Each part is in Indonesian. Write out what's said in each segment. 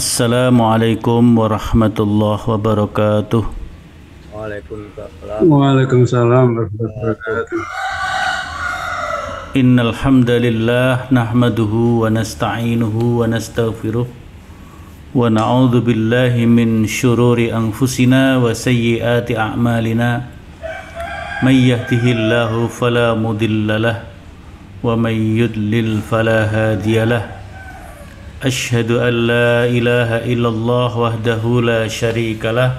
Assalamualaikum warahmatullahi wabarakatuh. Waalaikumsalam. Waalaikumsalam warahmatullahi wabarakatuh. Innal hamdalillah nahmaduhu wa nasta'inuhu wa nastaghfiruh wa na'udzu billahi min shururi anfusina wa sayyiati a'malina may yahdihillahu fala mudilla lah wa may yudlil fala hadiya lah Ashhadu an la ilaha illallah wahdahu la syarika lah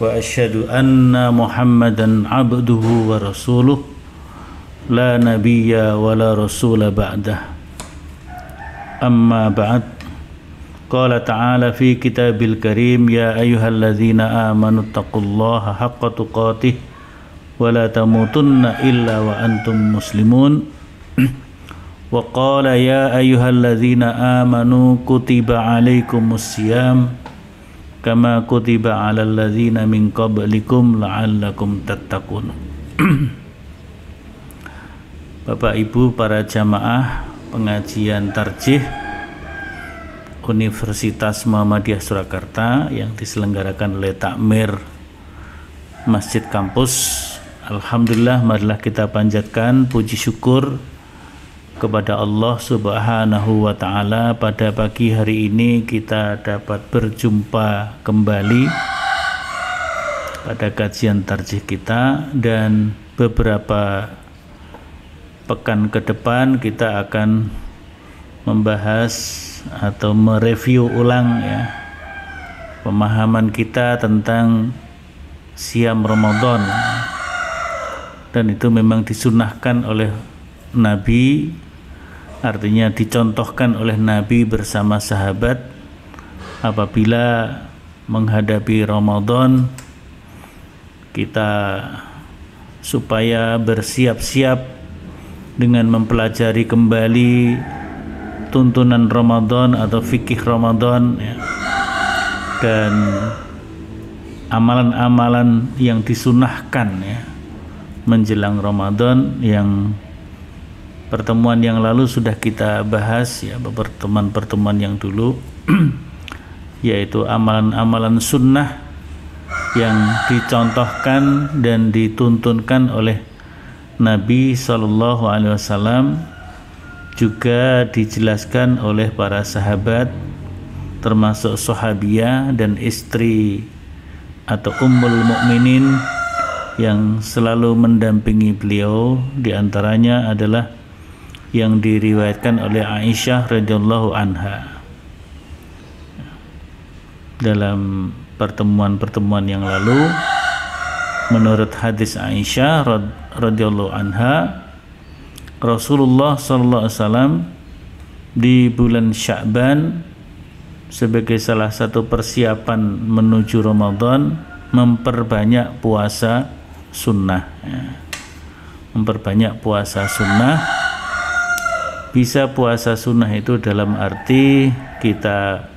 واشهد ان محمدا عبده ورسوله لا نبي ولا رسول بعده اما بعد قال تعالى في كتاب الكريم يا ايها الذين امنوا اتقوا الله حق تقاته ولا تموتن الا وانتم مسلمون وقال يا ايها الذين امنوا كتب عليكم الصيام kama kutiba 'alal ladzina min qablikum la'allakum tattaqun. Bapak Ibu para jamaah pengajian tarjih Universitas Muhammadiyah Surakarta yang diselenggarakan oleh Takmir Masjid Kampus. Alhamdulillah marilah kita panjatkan puji syukur kepada Allah Subhanahu wa taala pada pagi hari ini kita dapat berjumpa kembali pada kajian tarjih kita dan beberapa pekan ke depan kita akan membahas atau mereview ulang ya pemahaman kita tentang siam Ramadan. Dan itu memang disunahkan oleh Nabi artinya dicontohkan oleh Nabi bersama sahabat apabila menghadapi Ramadan kita supaya bersiap-siap dengan mempelajari kembali tuntunan Ramadan atau fikih Ramadan ya. dan amalan-amalan yang disunahkan ya menjelang Ramadan yang pertemuan yang lalu sudah kita bahas ya pertemuan-pertemuan yang dulu yaitu amalan-amalan sunnah yang dicontohkan dan dituntunkan oleh Nabi Shallallahu Alaihi Wasallam juga dijelaskan oleh para sahabat termasuk sahabiah dan istri atau ummul mukminin yang selalu mendampingi beliau. Di antaranya adalah yang diriwayatkan oleh Aisyah radhiyallahu anha dalam pertemuan-pertemuan yang lalu menurut hadis Aisyah radhiyallahu anha Rasulullah sallallahu alaihi wasallam di bulan Sya'ban sebagai salah satu persiapan menuju Ramadan memperbanyak puasa sunnah ya. memperbanyak puasa sunnah bisa puasa sunnah itu dalam arti kita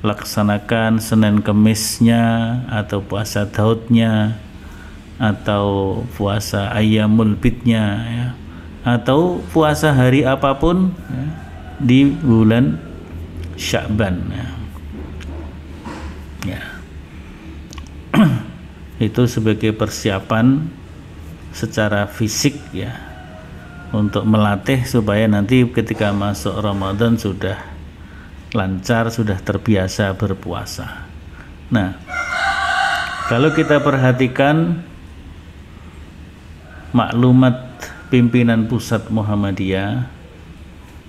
laksanakan Senin Kemisnya atau puasa Daudnya atau puasa Ayamul Bidnya ya. atau puasa hari apa pun ya, di bulan Syakban ya. ya. itu sebagai persiapan secara fisik ya untuk melatih supaya nanti ketika masuk Ramadan sudah lancar, sudah terbiasa berpuasa. Nah, kalau kita perhatikan maklumat pimpinan pusat Muhammadiyah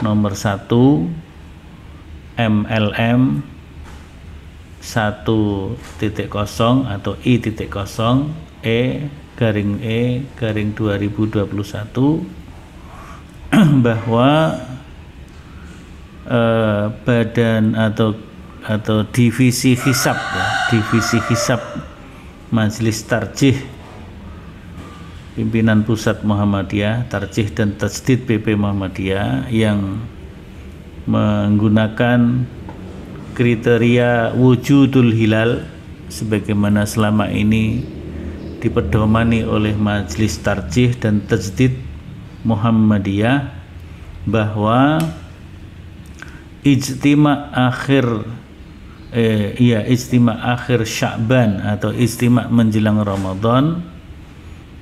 nomor 1 MLM 1.0 atau I titik kosong E garing E garing 2021 bahwa eh, badan atau atau divisi hisap ya, divisi hisap Majelis Tarjih pimpinan pusat Muhammadiyah Tarjih dan Tajdid PP Muhammadiyah yang menggunakan kriteria wujudul hilal sebagaimana selama ini dipedomani oleh Majelis Tarjih dan Tajdid Muhammadiyah bahwa ijtima akhir eh, iya istimak akhir Sya'ban atau istimak menjelang Ramadan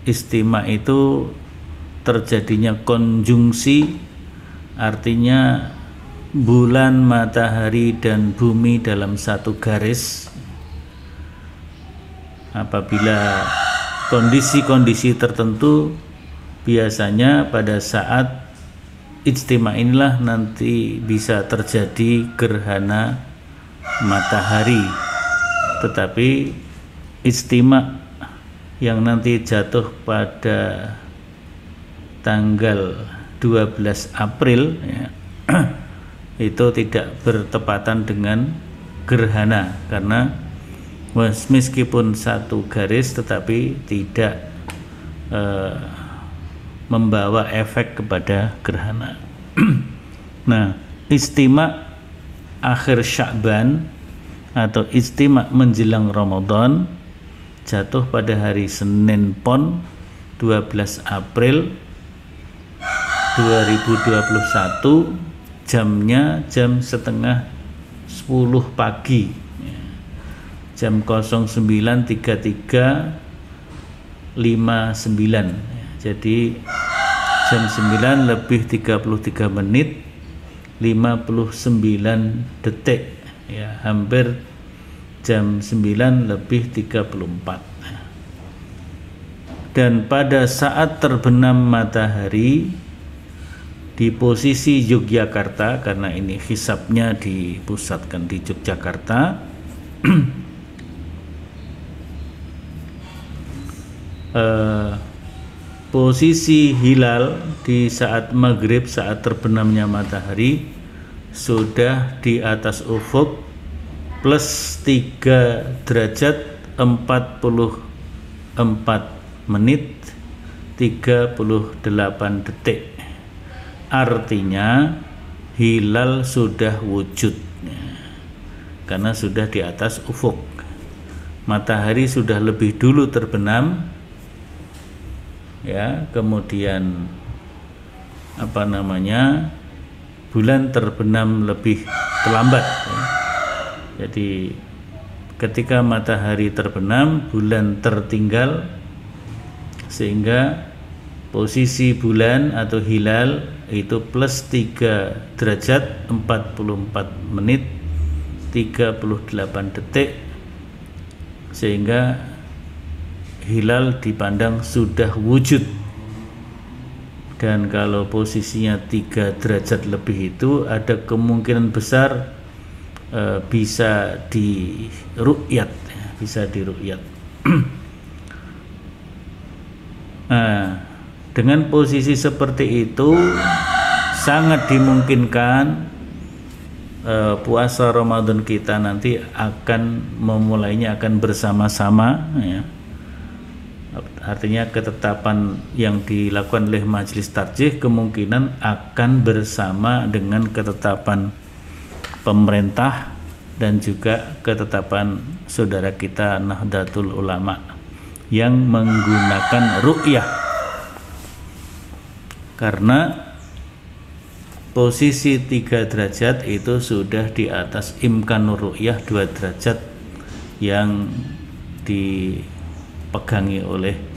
istimak itu terjadinya konjungsi artinya bulan, matahari dan bumi dalam satu garis. Apabila kondisi-kondisi tertentu biasanya pada saat ijtima inilah nanti bisa terjadi gerhana matahari. Tetapi ijtima yang nanti jatuh pada tanggal 12 April ya, itu tidak bertepatan dengan gerhana. Karena meskipun satu garis tetapi tidak uh, membawa efek kepada gerhana. nah, istimak akhir Sya'ban atau istimak menjelang Ramadan jatuh pada hari Senin Pon 12 April 2021 jamnya jam setengah 10 pagi jam 09.33 59 ya. Jadi jam 9 lebih 33 menit 59 detik. Ya hampir jam 9 lebih 34 dan pada saat terbenam matahari di posisi Yogyakarta karena ini hisapnya dipusatkan di Yogyakarta eh, posisi hilal di saat maghrib saat terbenamnya matahari sudah di atas ufuk plus 3 derajat 44 menit 38 detik. Artinya hilal sudah wujud karena sudah di atas ufuk. Matahari sudah lebih dulu terbenam ya kemudian apa namanya bulan terbenam lebih terlambat ya. jadi ketika matahari terbenam bulan tertinggal sehingga posisi bulan atau hilal itu plus 3 derajat 44 menit 38 detik sehingga hilal dipandang sudah wujud dan kalau posisinya 3 derajat lebih itu ada kemungkinan besar e, bisa dirukyat bisa dirukyat nah dengan posisi seperti itu sangat dimungkinkan uh, puasa Ramadan kita nanti akan memulainya akan bersama-sama ya. Artinya ketetapan yang dilakukan oleh majelis tarjih kemungkinan akan bersama dengan ketetapan pemerintah dan juga ketetapan saudara kita Nahdlatul Ulama yang menggunakan ru'yah. Karena posisi 3 derajat itu sudah di atas imkanur ru'yah 2 derajat yang dipegangi oleh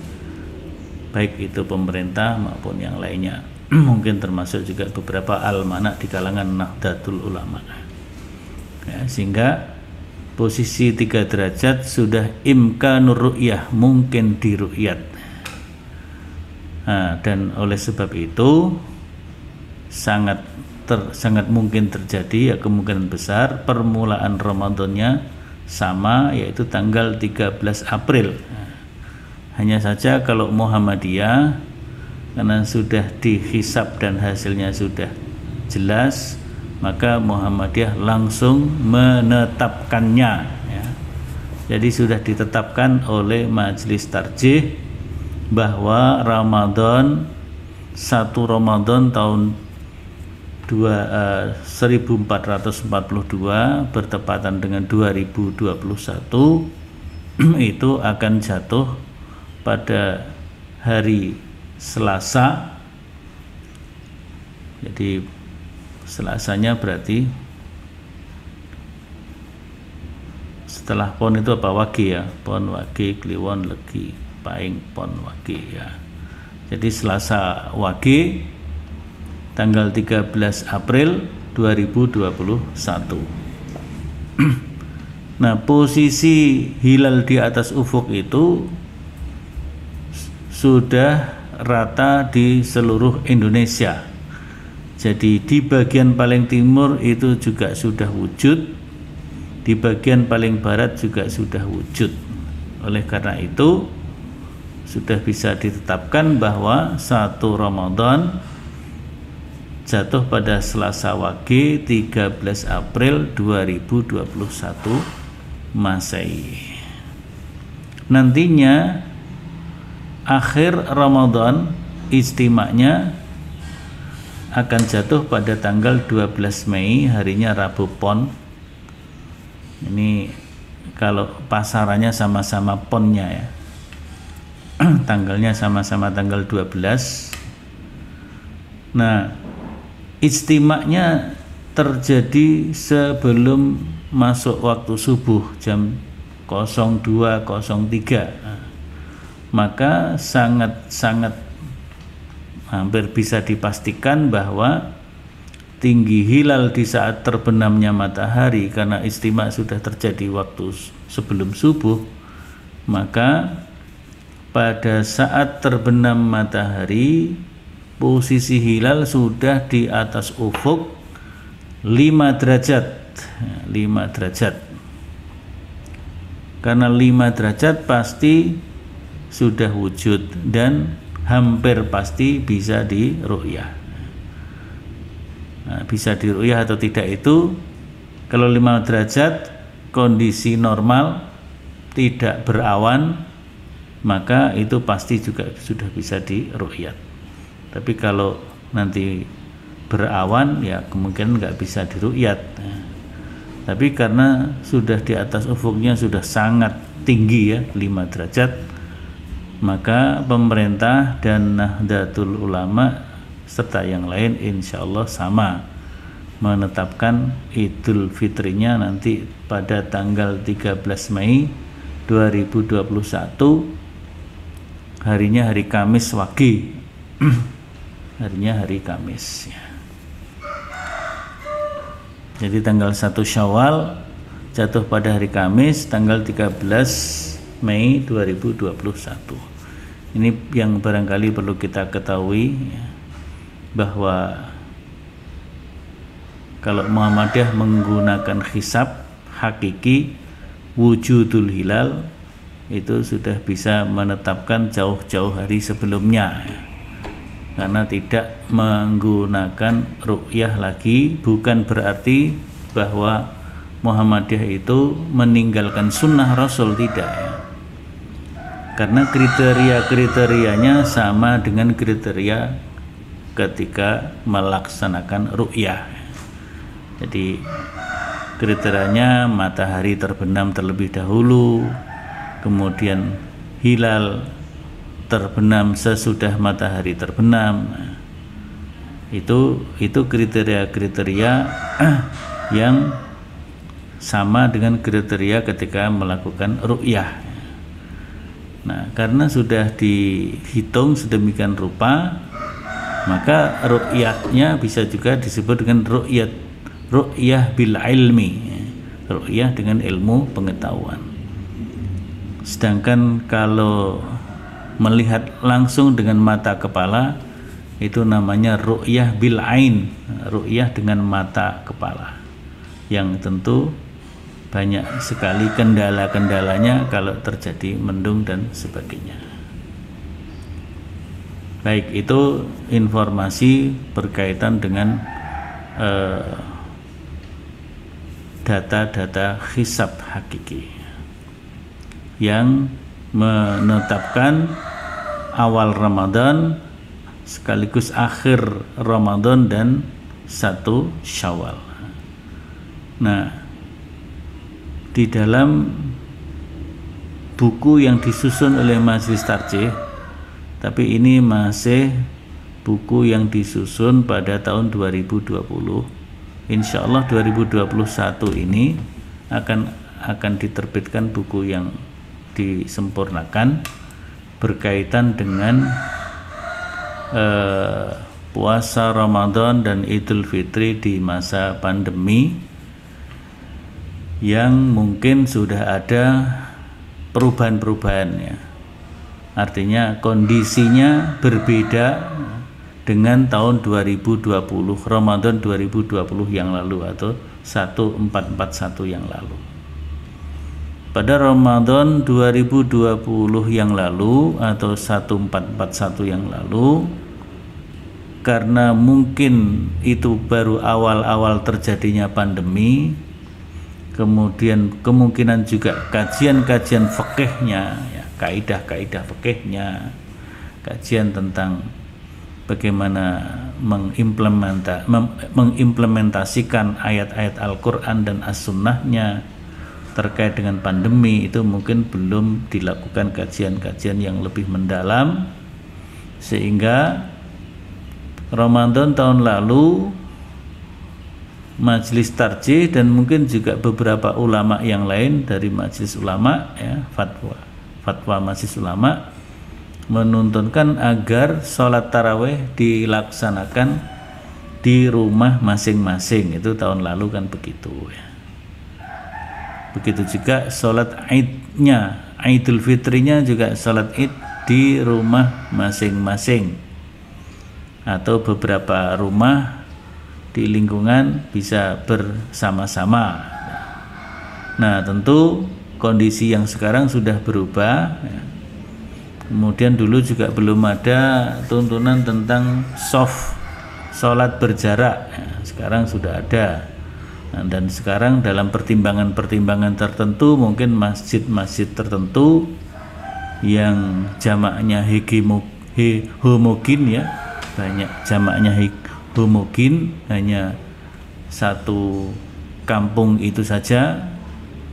baik itu pemerintah maupun yang lainnya. Mungkin termasuk juga beberapa almanak di kalangan Nahdlatul Ulama. Ya, sehingga posisi 3 derajat sudah imkanur ru'yah mungkin diru'yat. Nah, dan oleh sebab itu sangat ter, sangat mungkin terjadi ya kemungkinan besar permulaan Ramadannya sama yaitu tanggal 13 April. Hanya saja kalau Muhammadiyah karena sudah dihisap dan hasilnya sudah jelas maka Muhammadiyah langsung menetapkannya ya. Jadi sudah ditetapkan oleh majelis tarjih bahwa Ramadan satu Ramadan tahun dua, uh, eh, 1442 bertepatan dengan 2021 itu akan jatuh pada hari Selasa. Jadi Selasanya berarti setelah pon itu apa? Wage ya? Pon wage kliwon legi paing pon wage ya. Jadi selasa wage tanggal 13 April 2021 nah posisi hilal di atas ufuk itu sudah rata di seluruh Indonesia jadi di bagian paling timur itu juga sudah wujud di bagian paling barat juga sudah wujud. Oleh karena itu sudah bisa ditetapkan bahwa satu Ramadan jatuh pada Selasa Wage 13 April 2021 Masehi. Nantinya akhir Ramadan istimanya akan jatuh pada tanggal 12 Mei harinya Rabu Pon. Ini kalau pasarannya sama-sama ponnya ya. Tanggalnya sama-sama tanggal 12 nah istimaknya terjadi sebelum masuk waktu subuh jam 02.03 maka sangat-sangat hampir bisa dipastikan bahwa tinggi hilal di saat terbenamnya matahari karena istimewa sudah terjadi waktu sebelum subuh maka pada saat terbenam matahari posisi hilal sudah di atas ufuk 5 derajat. 5 derajat. Karena 5 derajat pasti sudah wujud dan hampir pasti bisa diru'yah. Nah, bisa diruyah atau tidak itu kalau 5 derajat kondisi normal tidak berawan maka itu pasti juga sudah bisa diruyat tapi kalau nanti berawan ya kemungkinan nggak bisa diruyat. Nah, tapi karena sudah di atas ufuknya sudah sangat tinggi ya 5 derajat maka pemerintah dan Nahdlatul Ulama serta yang lain insya Allah sama menetapkan Idul Fitrinya nanti pada tanggal 13 Mei 2021 harinya hari Kamis Wage. Harinya hari Kamis ya. jadi tanggal 1 Syawal jatuh pada hari Kamis tanggal 13 Mei 2021 ini yang barangkali perlu kita ketahui ya bahwa kalau Muhammadiyah menggunakan hisab hakiki wujudul hilal itu sudah bisa menetapkan jauh-jauh hari sebelumnya. Karena tidak menggunakan ru'yah lagi bukan berarti bahwa Muhammadiyah itu meninggalkan sunnah Rasul tidak ya karena kriteria-kriterianya sama dengan kriteria ketika melaksanakan ru'yah. Jadi kriterianya matahari terbenam terlebih dahulu, kemudian hilal terbenam sesudah matahari terbenam. Itu itu kriteria-kriteria yang sama dengan kriteria ketika melakukan ru'yah. Nah, karena sudah dihitung sedemikian rupa, maka ru'yahnya bisa juga disebut dengan ru'yat ru'yah bil ilmi. Ru'yah dengan ilmu pengetahuan. Sedangkan kalau melihat langsung dengan mata kepala itu namanya ru'yah bil ain ru'yah dengan mata kepala. Yang tentu banyak sekali kendala-kendalanya kalau terjadi mendung dan sebagainya baik itu informasi berkaitan dengan eh, data-data uh, hisab hakiki yang menetapkan awal Ramadan sekaligus akhir Ramadan dan satu Syawal. Nah, di dalam buku yang disusun oleh Majelis Tarjih tapi ini masih buku yang disusun pada tahun 2020 Insya Allah 2021 ini akan akan diterbitkan buku yang disempurnakan berkaitan dengan eh, puasa Ramadan dan Idul Fitri di masa pandemi yang mungkin sudah ada perubahan-perubahan ya. Artinya kondisinya berbeda dengan tahun 2020 Ramadan 2020 yang lalu atau 1441 yang lalu. Pada Ramadan 2020 yang lalu atau 1441 yang lalu karena mungkin itu baru awal-awal terjadinya pandemi kemudian kemungkinan juga kajian-kajian fikihnya ya, kaidah-kaidah fikihnya kajian tentang bagaimana mengimplementa, mengimplementasikan ayat-ayat Al-Quran dan As-Sunnahnya terkait dengan pandemi itu mungkin belum dilakukan kajian-kajian yang lebih mendalam. Sehingga Ramadan tahun lalu Majelis Tarjih dan mungkin juga beberapa ulama yang lain dari Majelis Ulama ya fatwa fatwa Majelis Ulama menuntunkan agar sholat taraweh dilaksanakan di rumah masing-masing. Itu tahun lalu kan begitu ya. Begitu juga sholat idnya idul fitrinya juga sholat id di rumah masing-masing. Atau beberapa rumah di lingkungan bisa bersama-sama. Nah, tentu kondisi yang sekarang sudah berubah. Kemudian dulu juga belum ada tuntunan tentang soft sholat berjarak. Sekarang sudah ada. Nah, dan sekarang dalam pertimbangan-pertimbangan tertentu mungkin masjid-masjid tertentu yang jamaknya homogen ya banyak jamaknya homogen hanya satu kampung itu saja.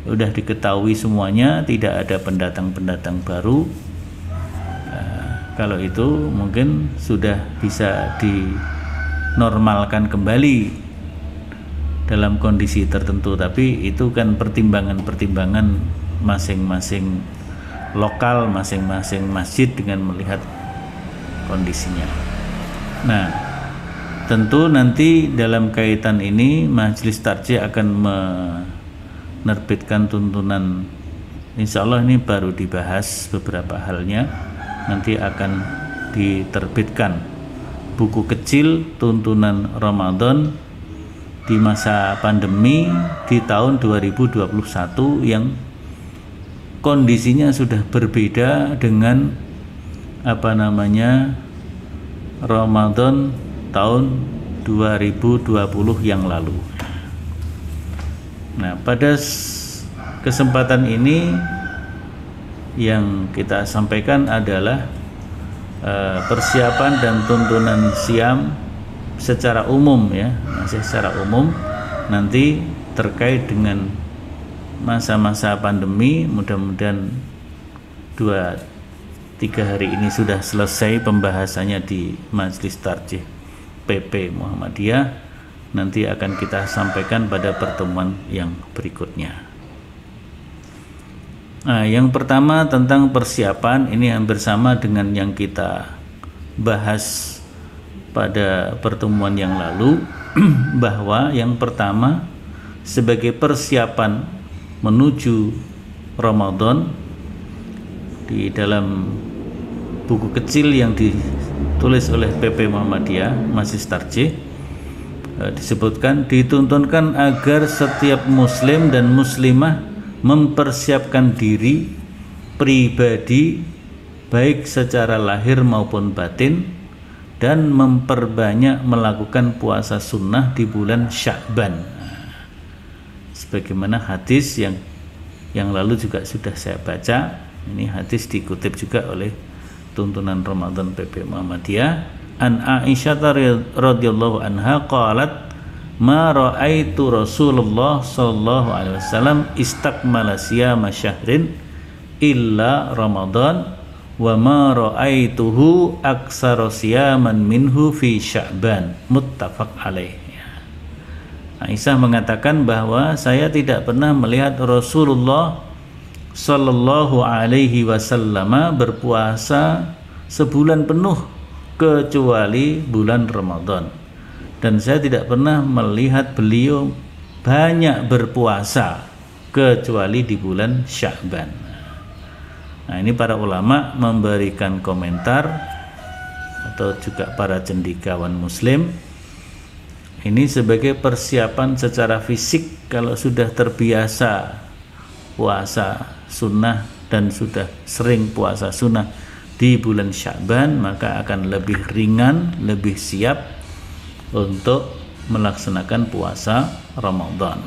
Sudah diketahui semuanya tidak ada pendatang-pendatang baru. Nah, kalau itu mungkin sudah bisa dinormalkan kembali dalam kondisi tertentu. Tapi itu kan pertimbangan-pertimbangan masing-masing lokal masing-masing masjid dengan melihat kondisinya. Nah, tentu nanti dalam kaitan ini Majelis Tarjih akan menerbitkan tuntunan. Insya Allah ini baru dibahas beberapa halnya. Nanti akan diterbitkan. Buku kecil tuntunan Ramadan di masa pandemi di tahun 2021 yang kondisinya sudah berbeda dengan apa namanya Ramadan tahun 2020 yang lalu. Nah, pada kesempatan ini yang kita sampaikan adalah uh, persiapan dan tuntunan siam secara umum ya, masih secara umum nanti terkait dengan masa-masa pandemi mudah-mudahan dua tiga hari ini sudah selesai pembahasannya di Majelis Tarjih PP Muhammadiyah. Nanti akan kita sampaikan pada pertemuan yang berikutnya. Nah, yang pertama tentang persiapan ini hampir sama dengan yang kita bahas pada pertemuan yang lalu bahwa yang pertama sebagai persiapan menuju Ramadan di dalam buku kecil yang ditulis oleh PP Muhammadiyah masih Tarjih eh, disebutkan dituntunkan agar setiap muslim dan muslimah mempersiapkan diri pribadi baik secara lahir maupun batin dan memperbanyak melakukan puasa sunnah di bulan Sya'ban sebagaimana hadis yang yang lalu juga sudah saya baca ini hadis dikutip juga oleh tuntunan Ramadan PP Muhammadiyah. An Aisyah radhiyallahu anha qalat ma raaitu Rasulullah sallallahu alaihi wasallam istakmala siyama syahrin illa Ramadan wa ma raaituhu aksara siyaman minhu fi Sya'ban. Muttafaq alaih. Aisyah mengatakan bahwa saya tidak pernah melihat Rasulullah Shallallahu Alaihi Wasallam berpuasa sebulan penuh kecuali bulan Ramadan. Dan saya tidak pernah melihat beliau banyak berpuasa kecuali di bulan Sya'ban. Nah, ini para ulama memberikan komentar atau juga para cendikawan muslim. Ini sebagai persiapan secara fisik kalau sudah terbiasa puasa sunnah dan sudah sering puasa sunnah di bulan Sya'ban maka akan lebih ringan, lebih siap untuk melaksanakan puasa Ramadan.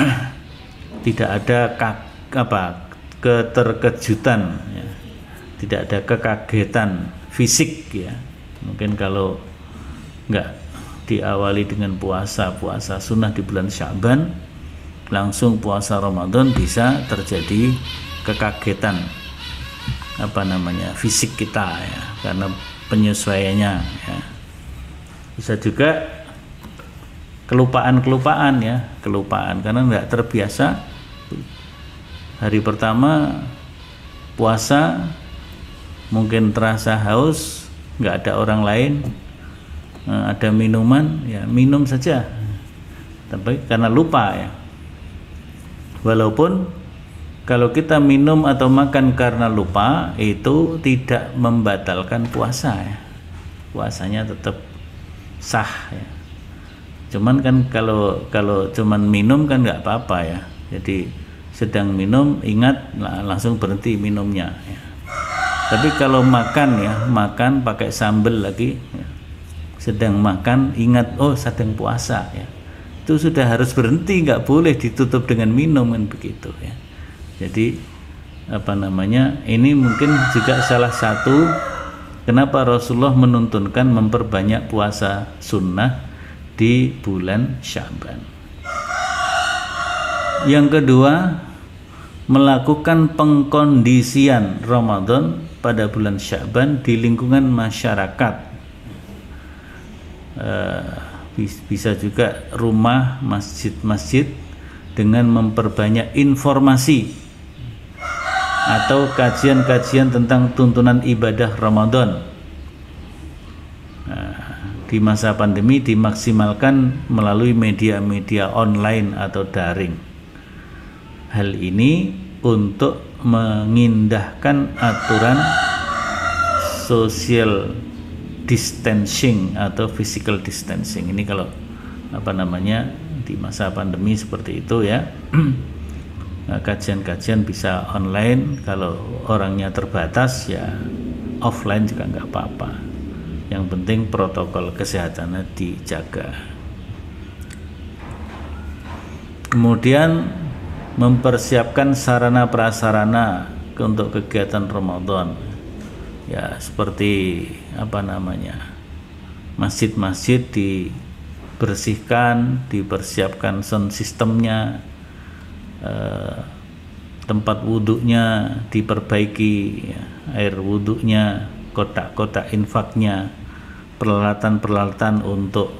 Tidak ada apa keterkejutan ya. Tidak ada kekagetan fisik ya. Mungkin kalau nggak diawali dengan puasa puasa sunnah di bulan Syaban langsung puasa Ramadan bisa terjadi kekagetan apa namanya fisik kita ya karena penyesuaiannya ya. bisa juga kelupaan-kelupaan ya kelupaan karena nggak terbiasa. Hari pertama puasa mungkin terasa haus nggak ada orang lain Eh, ada minuman ya minum saja. Tapi karena lupa ya walaupun kalau kita minum atau makan karena lupa itu tidak membatalkan puasa ya. Puasanya tetap sah ya. Cuman kan kalau kalau cuman minum kan nggak apa-apa ya. Jadi sedang minum ingat langsung berhenti minumnya ya. tapi kalau makan ya makan pakai sambel lagi ya. Sedang makan ingat oh sedang puasa ya itu sudah harus berhenti nggak boleh ditutup dengan minum kan begitu ya. Jadi apa namanya ini mungkin juga salah satu kenapa Rasulullah menuntunkan memperbanyak puasa sunnah di bulan Syaban yang kedua melakukan pengkondisian Ramadan pada bulan Syaban di lingkungan masyarakat. Eh, bisa juga rumah masjid-masjid dengan memperbanyak informasi atau kajian-kajian tentang tuntunan ibadah Ramadan. Nah, di masa pandemi dimaksimalkan melalui media-media online atau daring. Hal ini untuk mengindahkan aturan social distancing atau physical distancing. Ini kalau apa namanya di masa pandemi seperti itu ya nah, kajian-kajian bisa online. Kalau orangnya terbatas ya offline juga nggak apa-apa. Yang penting protokol kesehatannya dijaga. Kemudian mempersiapkan sarana prasarana untuk kegiatan Ramadan ya seperti apa namanya masjid-masjid dibersihkan dipersiapkan sound sistemnya eh, tempat wudhunya diperbaiki ya, air wudhunya kotak-kotak infaknya peralatan-peralatan untuk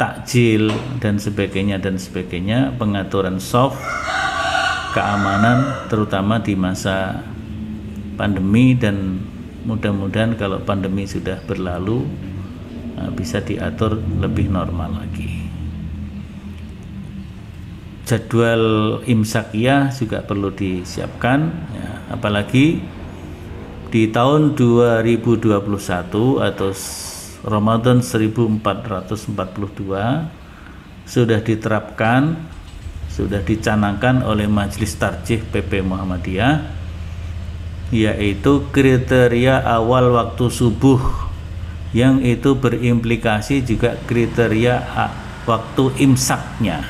takjil dan sebagainya dan sebagainya pengaturan soft keamanan terutama di masa pandemi dan mudah-mudahan kalau pandemi sudah berlalu uh, bisa diatur lebih normal lagi. Jadwal imsakiyah juga perlu disiapkan ya, apalagi di tahun 2021 atau Ramadan 1442 sudah diterapkan sudah dicanangkan oleh Majelis Tarjih PP Muhammadiyah yaitu kriteria awal waktu subuh yang itu berimplikasi juga kriteria waktu imsaknya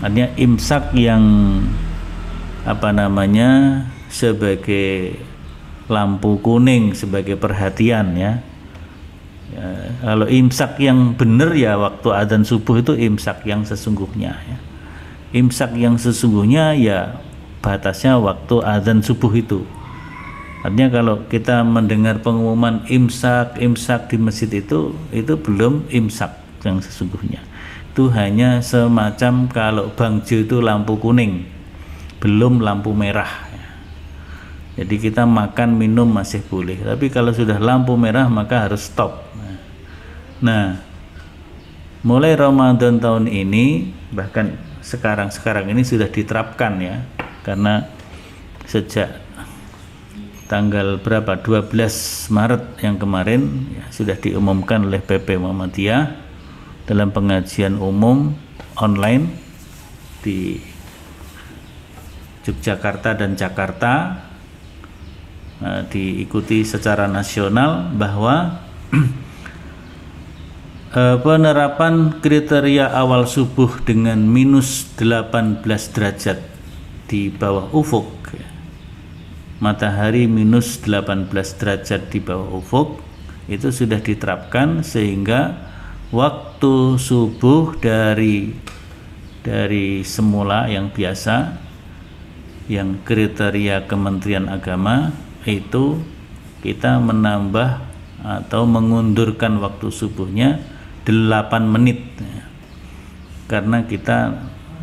artinya imsak yang apa namanya sebagai lampu kuning sebagai perhatian ya, ya kalau imsak yang benar ya waktu adzan subuh itu imsak yang sesungguhnya ya. imsak yang sesungguhnya ya batasnya waktu azan subuh itu. Artinya kalau kita mendengar pengumuman imsak imsak di masjid itu itu belum imsak yang sesungguhnya. Itu hanya semacam kalau bangjo itu lampu kuning belum lampu merah. Jadi kita makan minum masih boleh. Tapi kalau sudah lampu merah maka harus stop. Nah mulai Ramadan tahun ini bahkan sekarang-sekarang ini sudah diterapkan ya karena sejak tanggal berapa? 12 Maret yang kemarin ya, sudah diumumkan oleh PP Muhammadiyah dalam pengajian umum online di Yogyakarta dan Jakarta. Uh, diikuti secara nasional bahwa uh, penerapan kriteria awal subuh dengan minus 18 derajat di bawah ufuk. Matahari minus 18 derajat di bawah ufuk itu sudah diterapkan sehingga waktu subuh dari dari semula yang biasa yang kriteria Kementerian Agama itu kita menambah atau mengundurkan waktu subuhnya 8 menit. Karena kita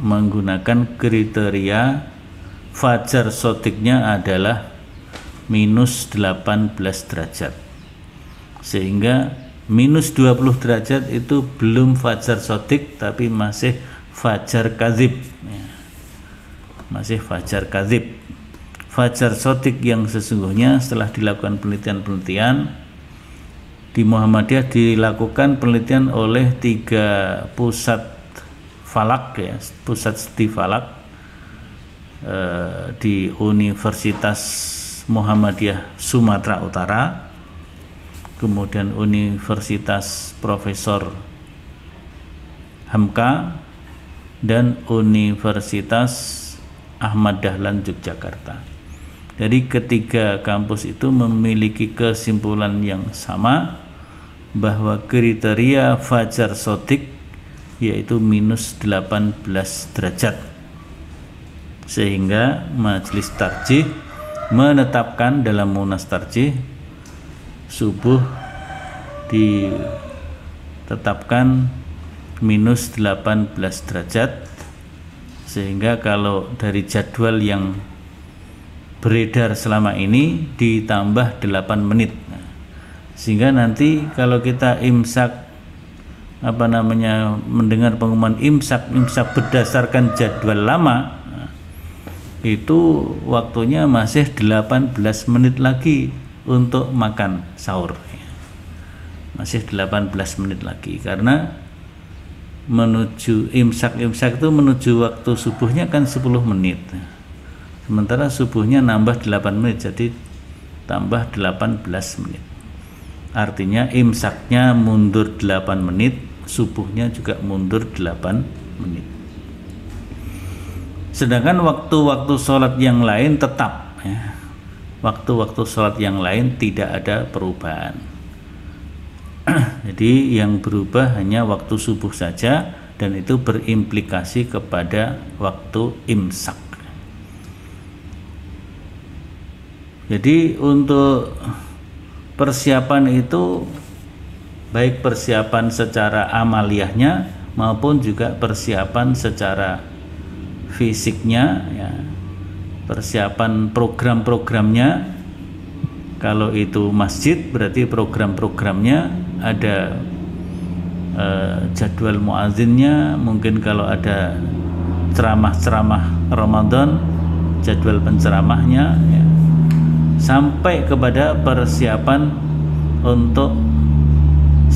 menggunakan kriteria fajar sotiknya adalah minus 18 derajat. Sehingga minus 20 derajat itu belum fajar sotik tapi masih fajar kadib ya. masih fajar kadib fajar sotik yang sesungguhnya setelah dilakukan penelitian-penelitian di Muhammadiyah dilakukan penelitian oleh tiga pusat falak ya pusat studi falak eh, di Universitas Muhammadiyah Sumatera Utara kemudian Universitas Profesor Hamka dan Universitas Ahmad Dahlan Yogyakarta. Jadi ketiga kampus itu memiliki kesimpulan yang sama bahwa kriteria fajar sotik yaitu minus 18 derajat. Sehingga majelis tarjih menetapkan dalam munas tarjih subuh ditetapkan minus 18 derajat. Sehingga kalau dari jadwal yang beredar selama ini ditambah 8 menit. Sehingga nanti kalau kita imsak apa namanya mendengar pengumuman imsak imsak berdasarkan jadwal lama itu waktunya masih 18 menit lagi untuk makan sahur. Masih 18 menit lagi karena menuju imsak-imsak itu menuju waktu subuhnya kan 10 menit. Sementara subuhnya nambah 8 menit jadi tambah 18 menit. Artinya imsaknya mundur 8 menit subuhnya juga mundur 8 menit. Sedangkan waktu-waktu sholat yang lain tetap ya. Waktu-waktu sholat yang lain tidak ada perubahan. Jadi yang berubah hanya waktu subuh saja dan itu berimplikasi kepada waktu imsak. Jadi untuk persiapan itu baik persiapan secara amaliyahnya maupun juga persiapan secara fisiknya ya. Persiapan program-programnya. Kalau itu masjid berarti program-programnya ada uh, jadwal muazinnya mungkin kalau ada ceramah-ceramah Ramadan jadwal penceramahnya ya. sampai kepada persiapan untuk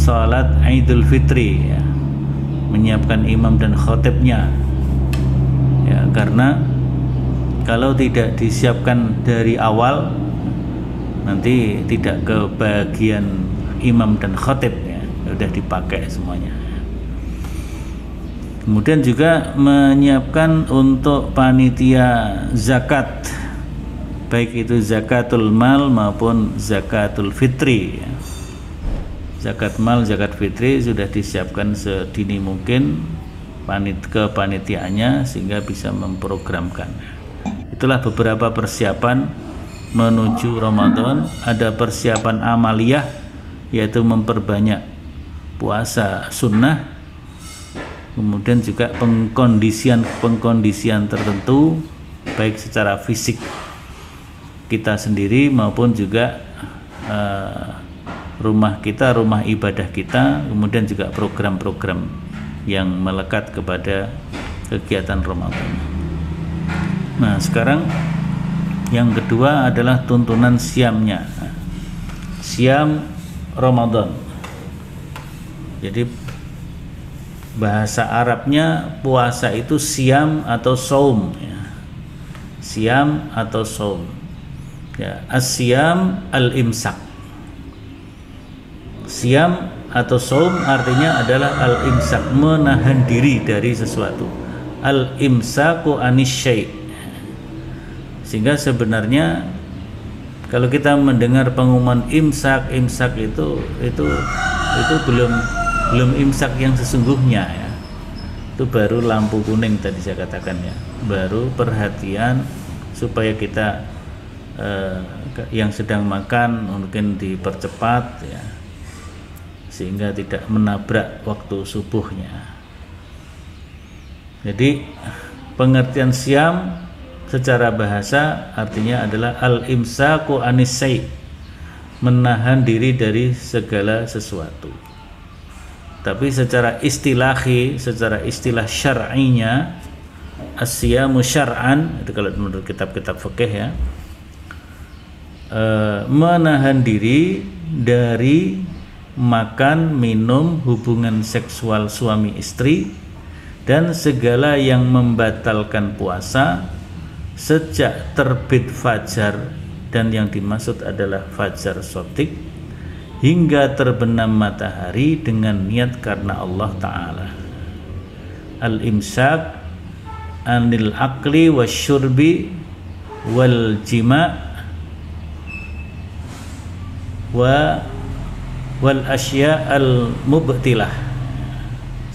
sholat Idul Fitri ya. menyiapkan imam dan khotibnya ya karena kalau tidak disiapkan dari awal nanti tidak ke bagian imam dan khotib ya sudah dipakai semuanya kemudian juga menyiapkan untuk panitia zakat baik itu zakatul mal maupun zakatul fitri ya. Zakat mal zakat fitri sudah disiapkan sedini mungkin panit ke panitianya sehingga bisa memprogramkan. Itulah beberapa persiapan menuju Ramadan. Ada persiapan amaliyah yaitu memperbanyak puasa sunnah. Kemudian juga pengkondisian pengkondisian tertentu baik secara fisik kita sendiri maupun juga uh, rumah kita, rumah ibadah kita, kemudian juga program-program yang melekat kepada kegiatan Ramadan. Nah, sekarang yang kedua adalah tuntunan siamnya. Siam Ramadan. Jadi bahasa Arabnya puasa itu siam atau saum ya. Siam atau saum ya asyam al imsak siam atau saum artinya adalah al imsak menahan diri dari sesuatu. Al imsaku anisyai sehingga sebenarnya kalau kita mendengar pengumuman imsak imsak itu itu itu belum belum imsak yang sesungguhnya ya. Itu baru lampu kuning tadi saya katakan ya. Baru perhatian supaya kita eh, yang sedang makan mungkin dipercepat ya sehingga tidak menabrak waktu subuhnya. Jadi pengertian siam secara bahasa artinya adalah al-imsaku anisai menahan diri dari segala sesuatu. Tapi secara istilahi, secara istilah syar'inya asyamu syar'an itu kalau menurut kitab-kitab fikih ya Eh, menahan diri dari makan, minum, hubungan seksual suami istri dan segala yang membatalkan puasa sejak terbit fajar dan yang dimaksud adalah fajar sotik hingga terbenam matahari dengan niat karena Allah Ta'ala. Al-imsak anil akli wasyurbi wal jima' wa wal asya al mubtilah.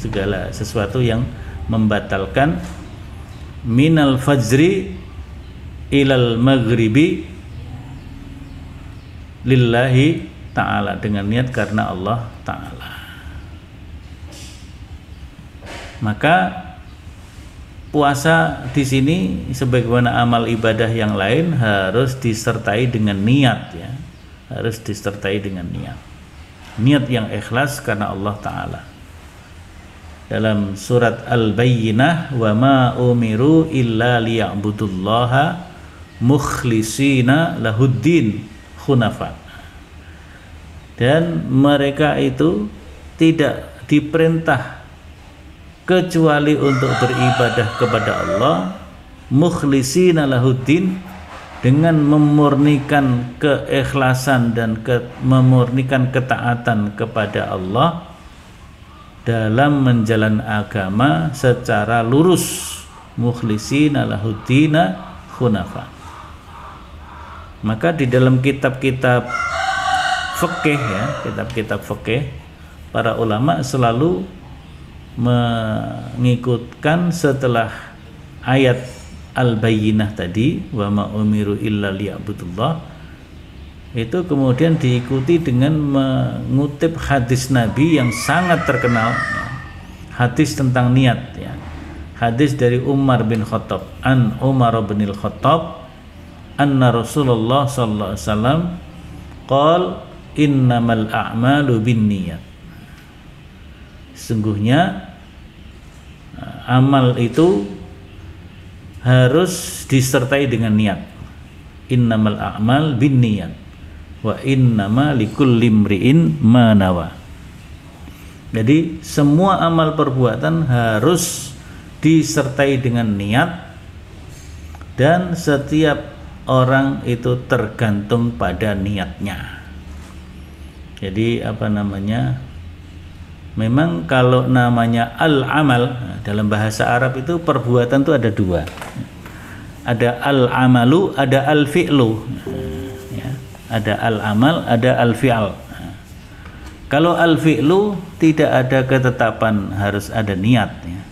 Segala sesuatu yang membatalkan. Minal fajri ilal maghribi lillahi ta'ala. Dengan niat karena Allah ta'ala. Maka puasa di sini sebagaimana amal ibadah yang lain harus disertai dengan niat ya. Harus disertai dengan niat niat yang ikhlas karena Allah Ta'ala. Dalam surat Al-Bayyinah wa ma umiru illa liya'budullaha mukhlisina lahuddin khunafa dan mereka itu tidak diperintah kecuali untuk beribadah kepada Allah mukhlisina lahuddin dengan memurnikan keikhlasan dan ke, memurnikan ketaatan kepada Allah dalam menjalan agama secara lurus. Mukhlisin alahuddina khunafa maka di dalam kitab-kitab fikih ya kitab-kitab fikih para ulama selalu mengikutkan setelah ayat al-bayyinah tadi wa ma umiru illa liya'budullah itu kemudian diikuti dengan mengutip hadis Nabi yang sangat terkenal ya. hadis tentang niat ya hadis dari Umar bin Khattab an Umar bin Khattab anna Rasulullah sallallahu alaihi wasallam qal innamal a'malu binniyat sungguhnya amal itu harus disertai dengan niat. Innamal a'mal bin niat wa innama likulli imri'in manawa. Jadi semua amal perbuatan harus disertai dengan niat dan setiap orang itu tergantung pada niatnya. Jadi apa namanya? Memang kalau namanya al-amal dalam bahasa Arab itu perbuatan itu ada dua. Ada al-amalu, ada al-fi'lu. Ya, ada al-amal, ada al-fi'al. Kalau al-fi'lu tidak ada ketetapan harus ada niat ya.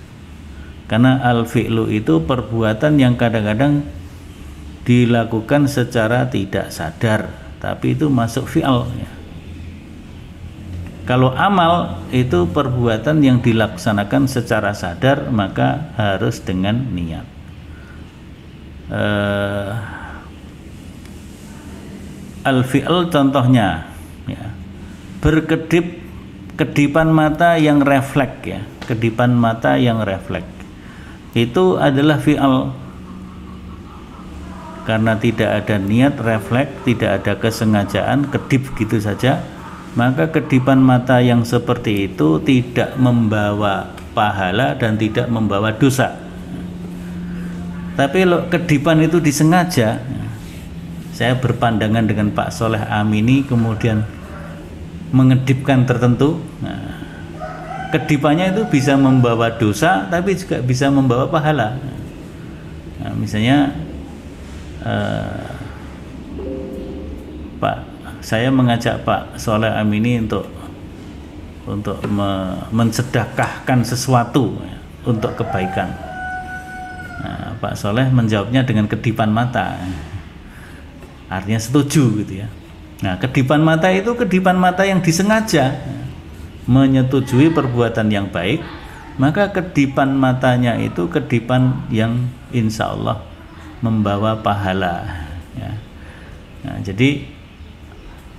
Karena al-fi'lu itu perbuatan yang kadang-kadang dilakukan secara tidak sadar, tapi itu masuk fi'al ya kalau amal itu perbuatan yang dilaksanakan secara sadar maka harus dengan niat. Uh, al-fi'l contohnya ya, berkedip kedipan mata yang refleks ya. Kedipan mata yang refleks. Itu adalah fi'al karena tidak ada niat refleks tidak ada kesengajaan kedip gitu saja maka kedipan mata yang seperti itu tidak membawa pahala dan tidak membawa dosa. Tapi kalau kedipan itu disengaja. Saya berpandangan dengan Pak Soleh Amini kemudian mengedipkan tertentu. Nah, kedipannya itu bisa membawa dosa tapi juga bisa membawa pahala. Nah, misalnya eh, saya mengajak Pak Soleh Amini untuk untuk me mensedekahkan sesuatu ya, untuk kebaikan. Nah, Pak Soleh menjawabnya dengan kedipan mata. Artinya setuju gitu ya. Nah kedipan mata itu kedipan mata yang disengaja menyetujui perbuatan yang baik maka kedipan matanya itu kedipan yang insya Allah membawa pahala ya. nah, jadi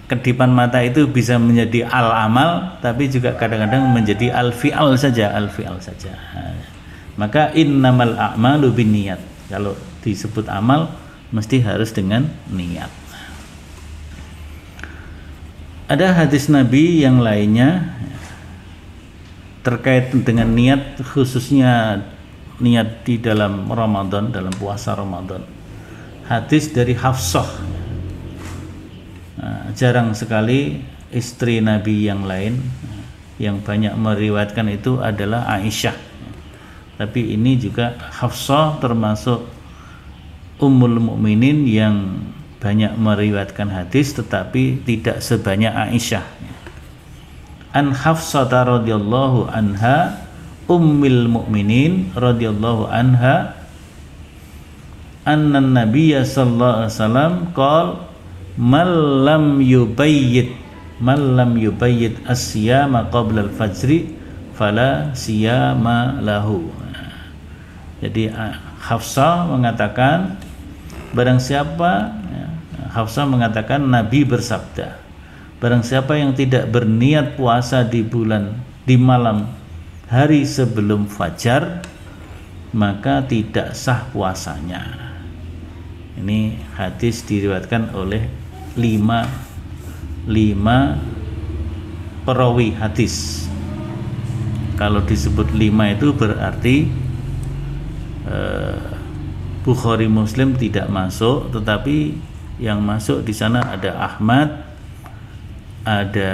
kedipan mata itu bisa menjadi al amal tapi juga kadang-kadang menjadi al fi'al saja al fi'al saja maka innamal a'malu niat kalau disebut amal mesti harus dengan niat. Ada hadis Nabi yang lainnya terkait dengan niat khususnya niat di dalam Ramadan dalam puasa Ramadan. Hadis dari Hafsah. Nah, jarang sekali istri Nabi yang lain yang banyak meriwayatkan itu adalah Aisyah. Tapi ini juga Hafsah termasuk Ummul Mukminin yang banyak meriwayatkan hadis tetapi tidak sebanyak Aisyah. An Hafsah radhiyallahu anha ummil mukminin radhiyallahu anha anna nabiyya sallallahu alaihi wasallam qol man lam yubayyit man lam yubayyit as-siyama qabla al-fajri fala siyama lahu. Jadi Hafsah mengatakan Barang siapa ya, Hafsah mengatakan Nabi bersabda Barang siapa yang tidak berniat puasa di bulan di malam hari sebelum fajar maka tidak sah puasanya. Ini hadis diriwayatkan oleh lima lima perawi hadis. Kalau disebut lima itu berarti eh, Bukhari Muslim tidak masuk tetapi yang masuk di sana ada Ahmad ada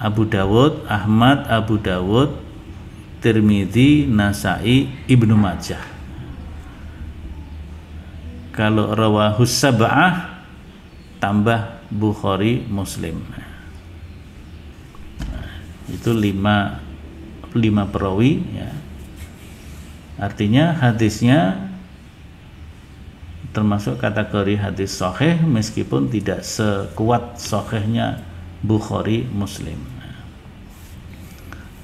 Abu Dawud Ahmad Abu Dawud Tirmidzi Nasai Ibnu Majah kalau rawahus sab'ah tambah Bukhari Muslim itu lima lima perawi ya Artinya hadisnya termasuk kategori hadis sahih meskipun tidak sekuat sahihnya Bukhari Muslim.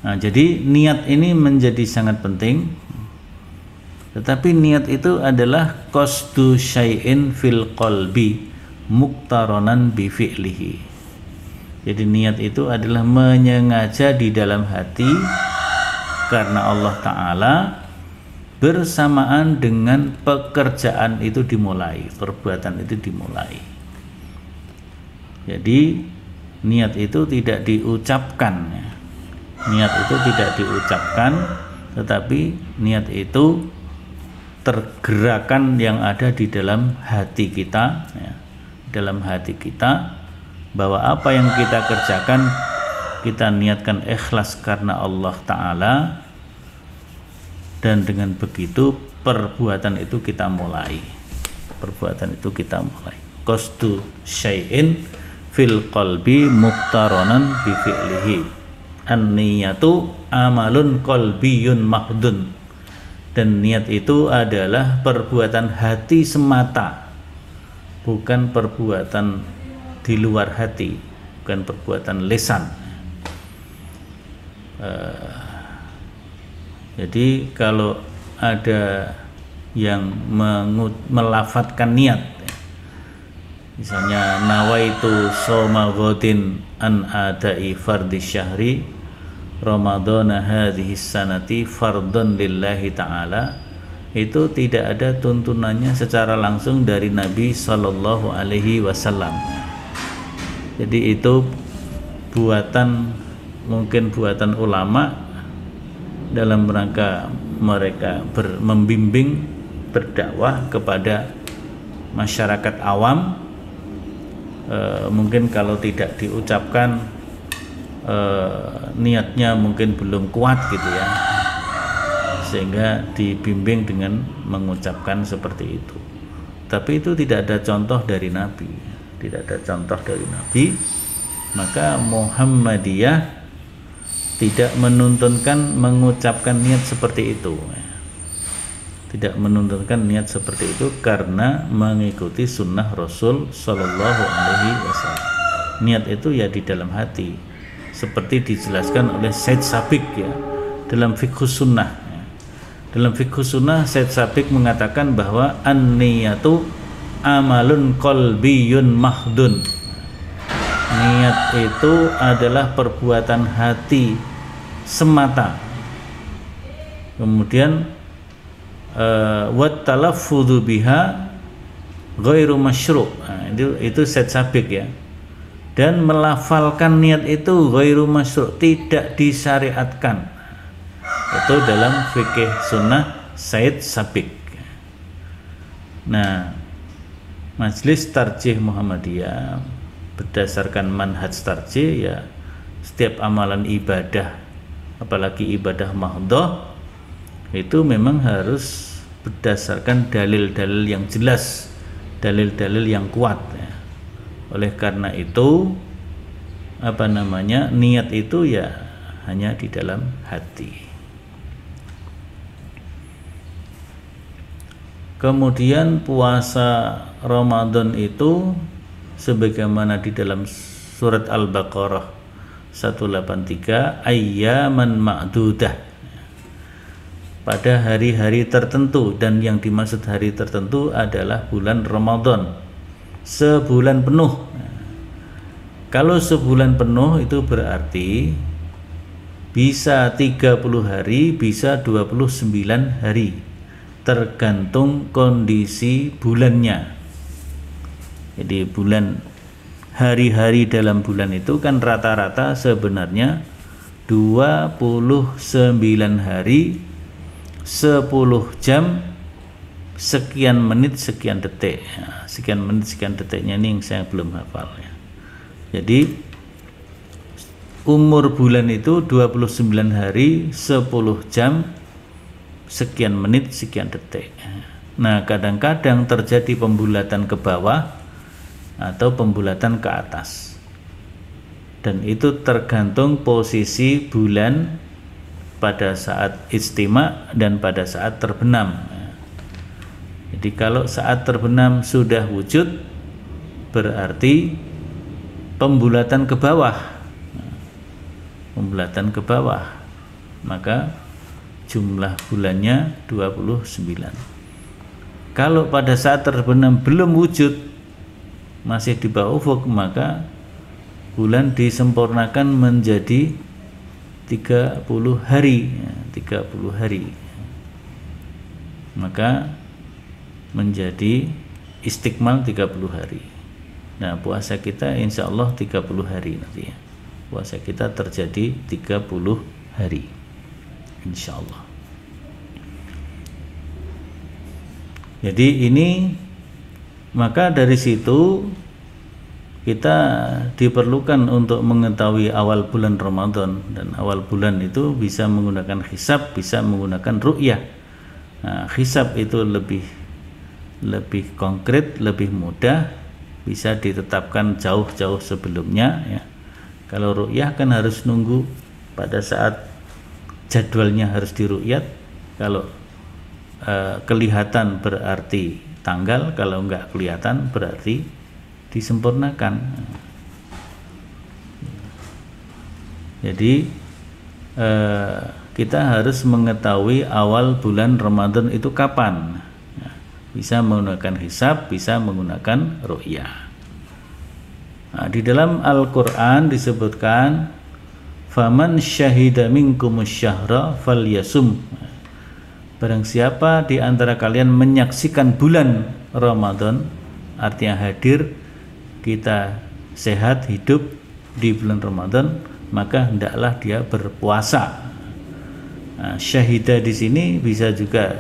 Nah, jadi niat ini menjadi sangat penting. Tetapi niat itu adalah qasdu syai'in fil qalbi muktaronan bi fi'lihi. Jadi niat itu adalah menyengaja di dalam hati karena Allah taala bersamaan dengan pekerjaan itu dimulai, perbuatan itu dimulai. Jadi niat itu tidak diucapkan. Niat itu tidak diucapkan tetapi niat itu tergerakan yang ada di dalam hati kita ya. dalam hati kita bahwa apa yang kita kerjakan kita niatkan ikhlas karena Allah taala dan dengan begitu perbuatan itu kita mulai. Perbuatan itu kita mulai. Kostu syai'in fil qalbi muktaronan bi an niyatu amalun qalbiyun mahdun dan niat itu adalah perbuatan hati semata bukan perbuatan di luar hati bukan perbuatan lesan. Uh, jadi kalau ada yang mengut, melafatkan niat, misalnya nawaitu soma godin an adai fardi syahri Ramadana hadhihi sanati fardun lillahi ta'ala itu tidak ada tuntunannya secara langsung dari Nabi Shallallahu Alaihi Wasallam. Jadi itu buatan mungkin buatan ulama dalam rangka mereka ber, membimbing berdakwah kepada masyarakat awam. E, mungkin kalau tidak diucapkan e, niatnya mungkin belum kuat gitu ya. Sehingga dibimbing dengan mengucapkan seperti itu. Tapi itu tidak ada contoh dari Nabi. Tidak ada contoh dari Nabi. Maka Muhammadiyah tidak menuntunkan mengucapkan niat seperti itu. Tidak menuntunkan niat seperti itu karena mengikuti sunnah Rasul Shallallahu Alaihi Wasallam. Niat itu ya di dalam hati seperti dijelaskan oleh Said Sabik ya dalam fikih sunnah dalam fikih sunnah Said Sabik mengatakan bahwa an-niyatu amalun kolbiyun mahdun. Niat itu adalah perbuatan hati semata. Kemudian uh, wat talaffudzu biha ghairu masyru'. Nah, itu itu Said Sabik ya. Dan melafalkan niat itu ghairu masyru' tidak disyariatkan itu dalam fikih sunnah Said Sabik nah Majelis Tarjih Muhammadiyah berdasarkan manhaj tarjih ya setiap amalan ibadah apalagi ibadah mahdoh itu memang harus berdasarkan dalil-dalil yang jelas dalil-dalil yang kuat. Oleh karena itu apa namanya niat itu ya hanya di dalam hati. Kemudian puasa Ramadan itu sebagaimana di dalam surat Al-Baqarah 183 ayyaman ma'dudah. Pada hari-hari tertentu dan yang dimaksud hari tertentu adalah bulan Ramadan sebulan penuh. Kalau sebulan penuh itu berarti bisa 30 hari bisa 29 hari. Tergantung kondisi bulannya. Jadi bulan hari-hari dalam bulan itu kan rata-rata sebenarnya 29 hari 10 jam sekian menit sekian detik sekian menit sekian detiknya ini yang saya belum hafal ya. jadi umur bulan itu 29 hari 10 jam sekian menit sekian detik nah kadang-kadang terjadi pembulatan ke bawah atau pembulatan ke atas. Dan itu tergantung posisi bulan pada saat istima dan pada saat terbenam jadi kalau saat terbenam sudah wujud berarti pembulatan ke bawah. Pembulatan ke bawah. Maka jumlah bulannya 29 kalau pada saat terbenam belum wujud masih di bawah ufuk maka bulan disempurnakan menjadi 30 hari. 30 hari. Maka menjadi istiqmal 30 hari. Nah puasa kita insya Allah 30 hari nanti ya. Puasa kita terjadi 30 hari insya Allah. Jadi ini maka dari situ kita diperlukan untuk mengetahui awal bulan Ramadan. Dan awal bulan itu bisa menggunakan hisab, bisa menggunakan ru'yah. Nah, hisab itu lebih lebih konkret, lebih mudah, bisa ditetapkan jauh-jauh sebelumnya ya. Kalau ru'yah kan harus nunggu pada saat jadwalnya harus diruyat kalau uh, kelihatan berarti tanggal kalau enggak kelihatan berarti disempurnakan Jadi eh, kita harus mengetahui awal bulan Ramadan itu kapan. Bisa menggunakan hisab, bisa menggunakan ru'yah. Nah, di dalam Al-Quran disebutkan Faman syahida minkum syahra falyasum Barang siapa di antara kalian menyaksikan bulan Ramadan Artinya hadir Kita sehat hidup di bulan Ramadan Maka hendaklah dia berpuasa nah, Syahida di sini bisa juga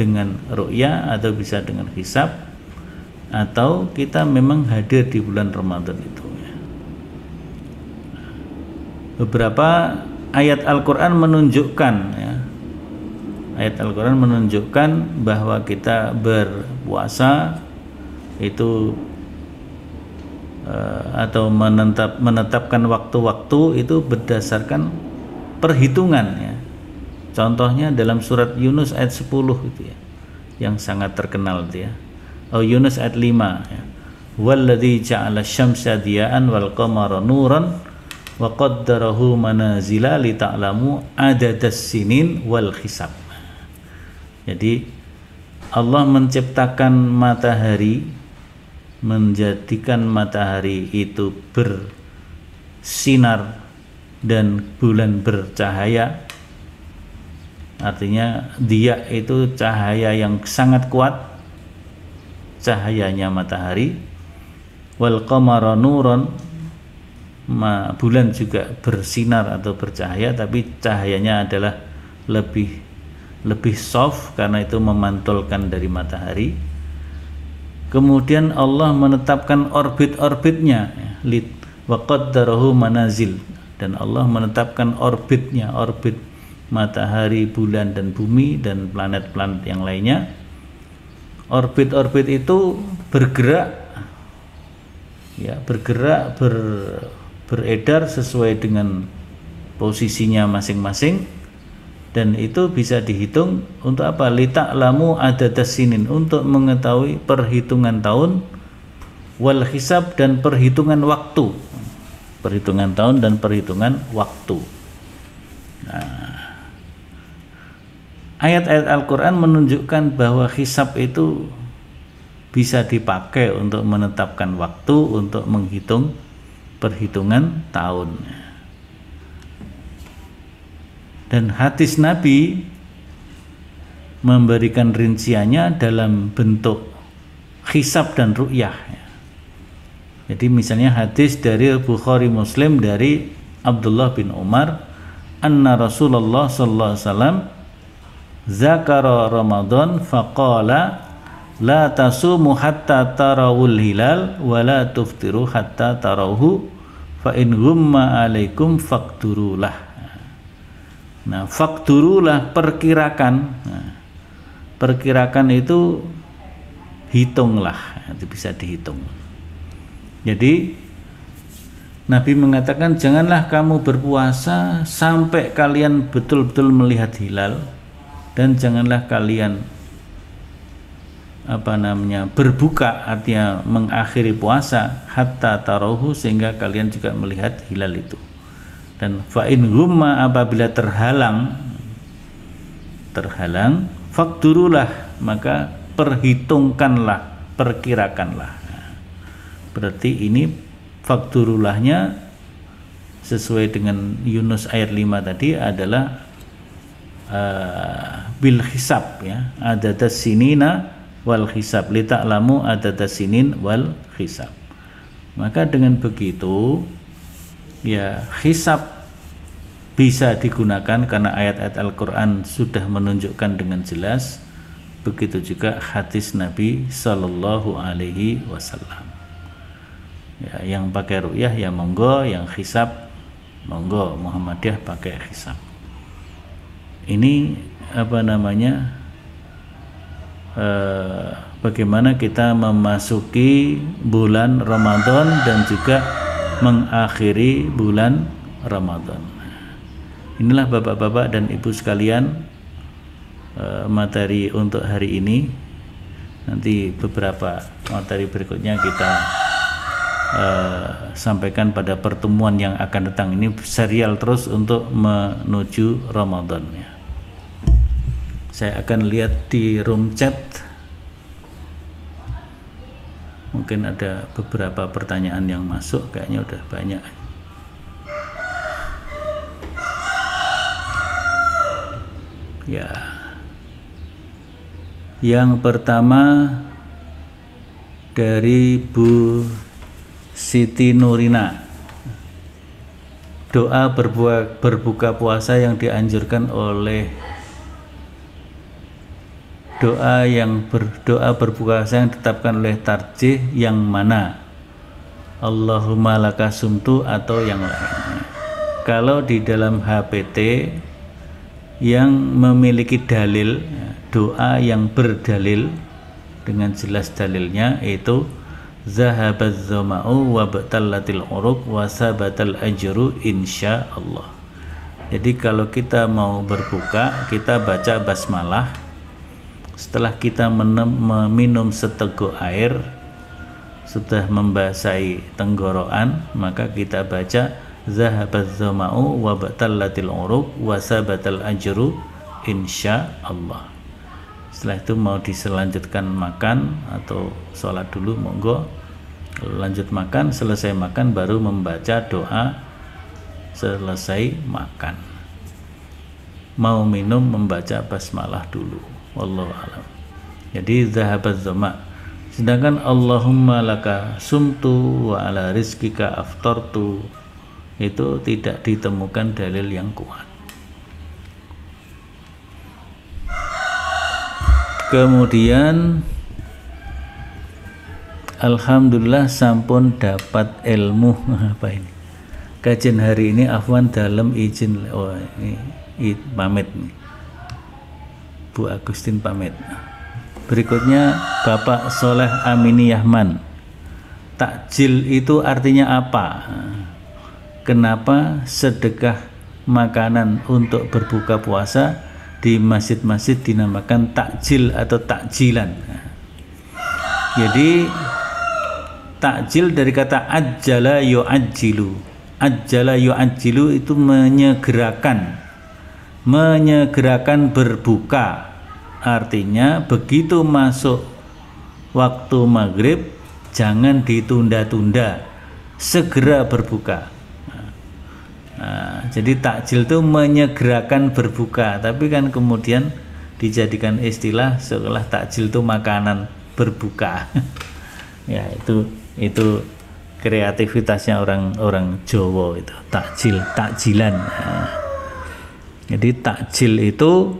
dengan ru'ya atau bisa dengan hisab atau kita memang hadir di bulan Ramadan itu ya. beberapa ayat Al-Quran menunjukkan ya, ayat Al-Quran menunjukkan bahwa kita berpuasa itu uh, atau menetap, menetapkan waktu-waktu itu berdasarkan perhitungan ya. Contohnya dalam surat Yunus ayat 10 itu ya, yang sangat terkenal itu ya oh Yunus ayat 5 ya. Walladzi ja'ala syamsa diya'an wal qamara nuran wa qaddarahu manazila li ta'lamu adadas sinin wal hisab. Jadi Allah menciptakan matahari menjadikan matahari itu bersinar dan bulan bercahaya artinya dia itu cahaya yang sangat kuat cahayanya matahari wal qamara nuron bulan juga bersinar atau bercahaya tapi cahayanya adalah lebih lebih soft karena itu memantulkan dari matahari. Kemudian Allah menetapkan orbit-orbitnya lit wa qaddarahu manazil. Dan Allah menetapkan orbitnya orbit matahari bulan dan bumi dan planet-planet yang lainnya orbit-orbit itu bergerak ya bergerak ber, beredar sesuai dengan posisinya masing-masing dan itu bisa dihitung untuk apa? Litak lamu ada sinin untuk mengetahui perhitungan tahun wal hisab dan perhitungan waktu. Perhitungan tahun dan perhitungan waktu. Nah ayat-ayat Al-Quran menunjukkan bahwa hisab itu bisa dipakai untuk menetapkan waktu untuk menghitung perhitungan tahun. Dan hadis Nabi memberikan rinciannya dalam bentuk hisab dan ru'yah. Jadi misalnya hadis dari Bukhari Muslim dari Abdullah bin Umar anna Rasulullah sallallahu alaihi wasallam zakara Ramadan faqala la tasumu hatta tarawul hilal wa la tuftiru hatta tarawhu fa in humma alaikum fakturulah nah fakturulah perkirakan. Nah, perkirakan itu hitunglah itu bisa dihitung. Jadi Nabi mengatakan janganlah kamu berpuasa sampai kalian betul-betul melihat hilal dan janganlah kalian apa namanya berbuka artinya mengakhiri puasa hatta tarohu sehingga kalian juga melihat hilal itu. Dan fa'in gumma apabila terhalang terhalang fakturulah maka perhitungkanlah perkirakanlah. Berarti ini fakturulahnya sesuai dengan Yunus ayat 5 tadi adalah uh, bil hisab ya. Ada sinina wal hisab. Li ta'lamu ada sinin wal hisab. Maka dengan begitu ya hisab bisa digunakan karena ayat-ayat Al-Qur'an sudah menunjukkan dengan jelas. Begitu juga hadis Nabi Shallallahu alaihi wasallam. Ya yang pakai ru'yah ya monggo. Yang hisab monggo. Muhammadiyah pakai hisab ini apa namanya eh, bagaimana kita memasuki bulan Ramadan dan juga mengakhiri bulan Ramadan. Inilah bapak-bapak dan ibu sekalian eh, materi untuk hari ini. Nanti beberapa materi berikutnya kita uh, sampaikan pada pertemuan yang akan datang ini serial terus untuk menuju Ramadan ya. Saya akan lihat di room chat. Mungkin ada beberapa pertanyaan yang masuk kayaknya udah banyak. Ya. Yang pertama dari Bu Siti Nurina. Doa berbuka, puasa yang dianjurkan oleh doa yang berdoa berbuka yang ditetapkan oleh tarjih yang mana? Allahumma laka sumtu atau yang lainnya kalau di dalam HPT yang memiliki dalil doa yang berdalil dengan jelas dalilnya itu zahabaz zama'u wa batallatil uruq wa sabatal ajru insyaallah jadi kalau kita mau berbuka kita baca basmalah setelah kita meminum seteguk air sudah membasahi tenggorokan maka kita baca zahabat zama'u wa batallatil uruq wa sabatal ajru insya Allah. Setelah itu mau diselanjutkan makan atau sholat dulu monggo. Lanjut makan selesai makan baru membaca doa selesai makan. Mau minum membaca basmalah dulu wallahu alam. Jadi zahabat zama. Sedangkan Allahumma laka sumtu wa ala rizkika aftartu. Itu tidak ditemukan dalil yang kuat. Kemudian Alhamdulillah sampun dapat ilmu. Apa ini? Kajian hari ini Afwan dalam izin oh ini, ini pamit nih Bu Agustin pamit. Berikutnya Bapak Soleh Amini Yahman. Takjil itu artinya apa? Kenapa sedekah makanan untuk berbuka puasa di masjid-masjid dinamakan takjil atau takjilan? Jadi takjil dari kata ajjala yu'ajjilu. Ajjala yu'ajjilu itu menyegerakan menyegerakan berbuka. Artinya begitu masuk waktu maghrib jangan ditunda-tunda segera berbuka. Nah, jadi takjil itu menyegerakan berbuka. Tapi kan kemudian dijadikan istilah setelah takjil itu makanan berbuka. Ya itu itu kreativitasnya orang-orang Jawa itu. Takjil takjilan. Nah. Jadi takjil itu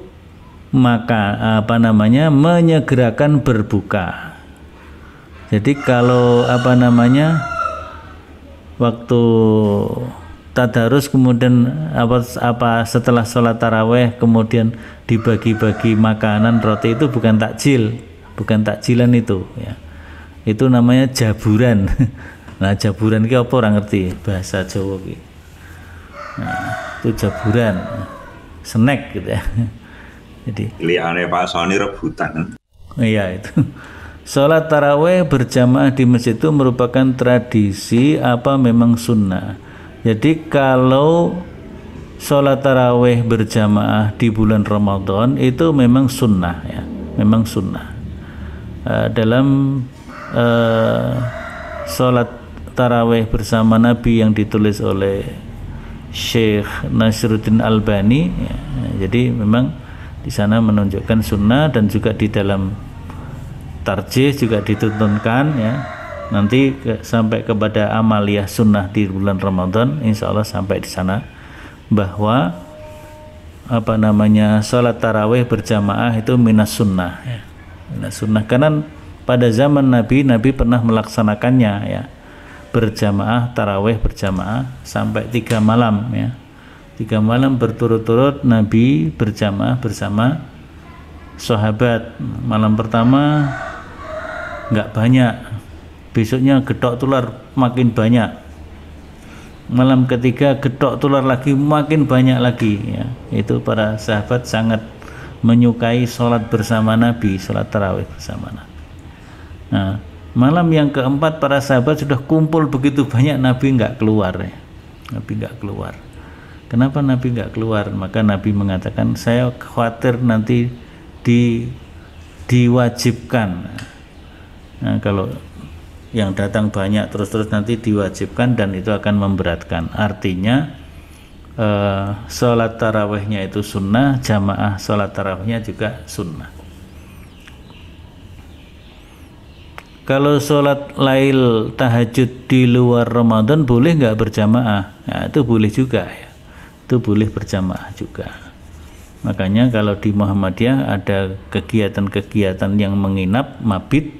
maka apa namanya menyegerakan berbuka. Jadi kalau apa namanya waktu tadarus kemudian apa apa setelah sholat taraweh kemudian dibagi-bagi makanan roti itu bukan takjil, bukan takjilan itu ya. Itu namanya jaburan. Nah, jaburan ki apa orang ngerti bahasa Jawa ki. Nah, itu jaburan snack gitu ya jadi liane Pak Sony rebutan iya itu Sholat taraweh berjamaah di masjid itu merupakan tradisi apa memang sunnah. Jadi kalau sholat taraweh berjamaah di bulan Ramadan itu memang sunnah ya, memang sunnah. Uh, dalam uh, sholat taraweh bersama Nabi yang ditulis oleh Syekh Nasruddin Albani ya. jadi memang di sana menunjukkan sunnah dan juga di dalam tarjih juga dituntunkan ya nanti ke, sampai kepada amaliyah sunnah di bulan Ramadan insya Allah sampai di sana bahwa apa namanya sholat taraweh berjamaah itu minas sunnah ya. minas sunnah karena pada zaman Nabi Nabi pernah melaksanakannya ya berjamaah taraweh berjamaah sampai tiga malam ya. Tiga malam berturut-turut Nabi berjamaah bersama sahabat. Malam pertama nggak banyak besoknya getok tular makin banyak. Malam ketiga getok tular lagi makin banyak lagi ya. Itu para sahabat sangat menyukai sholat bersama Nabi sholat tarawih bersama Nabi. Nah Malam yang keempat para sahabat sudah kumpul begitu banyak Nabi nggak keluar ya. Nabi nggak keluar. Kenapa Nabi nggak keluar? Maka Nabi mengatakan saya khawatir nanti di diwajibkan. Nah, kalau yang datang banyak terus-terus nanti diwajibkan dan itu akan memberatkan. Artinya eh, sholat tarawihnya itu sunnah, jamaah sholat tarawihnya juga sunnah. Kalau sholat lail tahajud di luar Ramadan boleh nggak berjamaah? Ya, itu boleh juga ya. Itu boleh berjamaah juga. Makanya kalau di Muhammadiyah ada kegiatan-kegiatan yang menginap mabit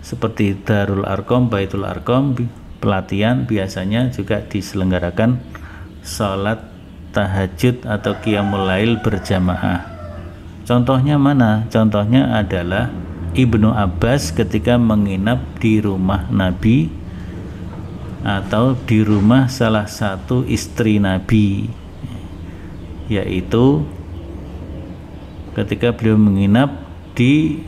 seperti Darul Arkom, Baitul Arkom pelatihan biasanya juga diselenggarakan sholat tahajud atau qiyamul lail berjamaah. Contohnya mana? contohnya adalah Ibnu Abbas ketika menginap di rumah Nabi atau di rumah salah satu istri Nabi yaitu ketika beliau menginap di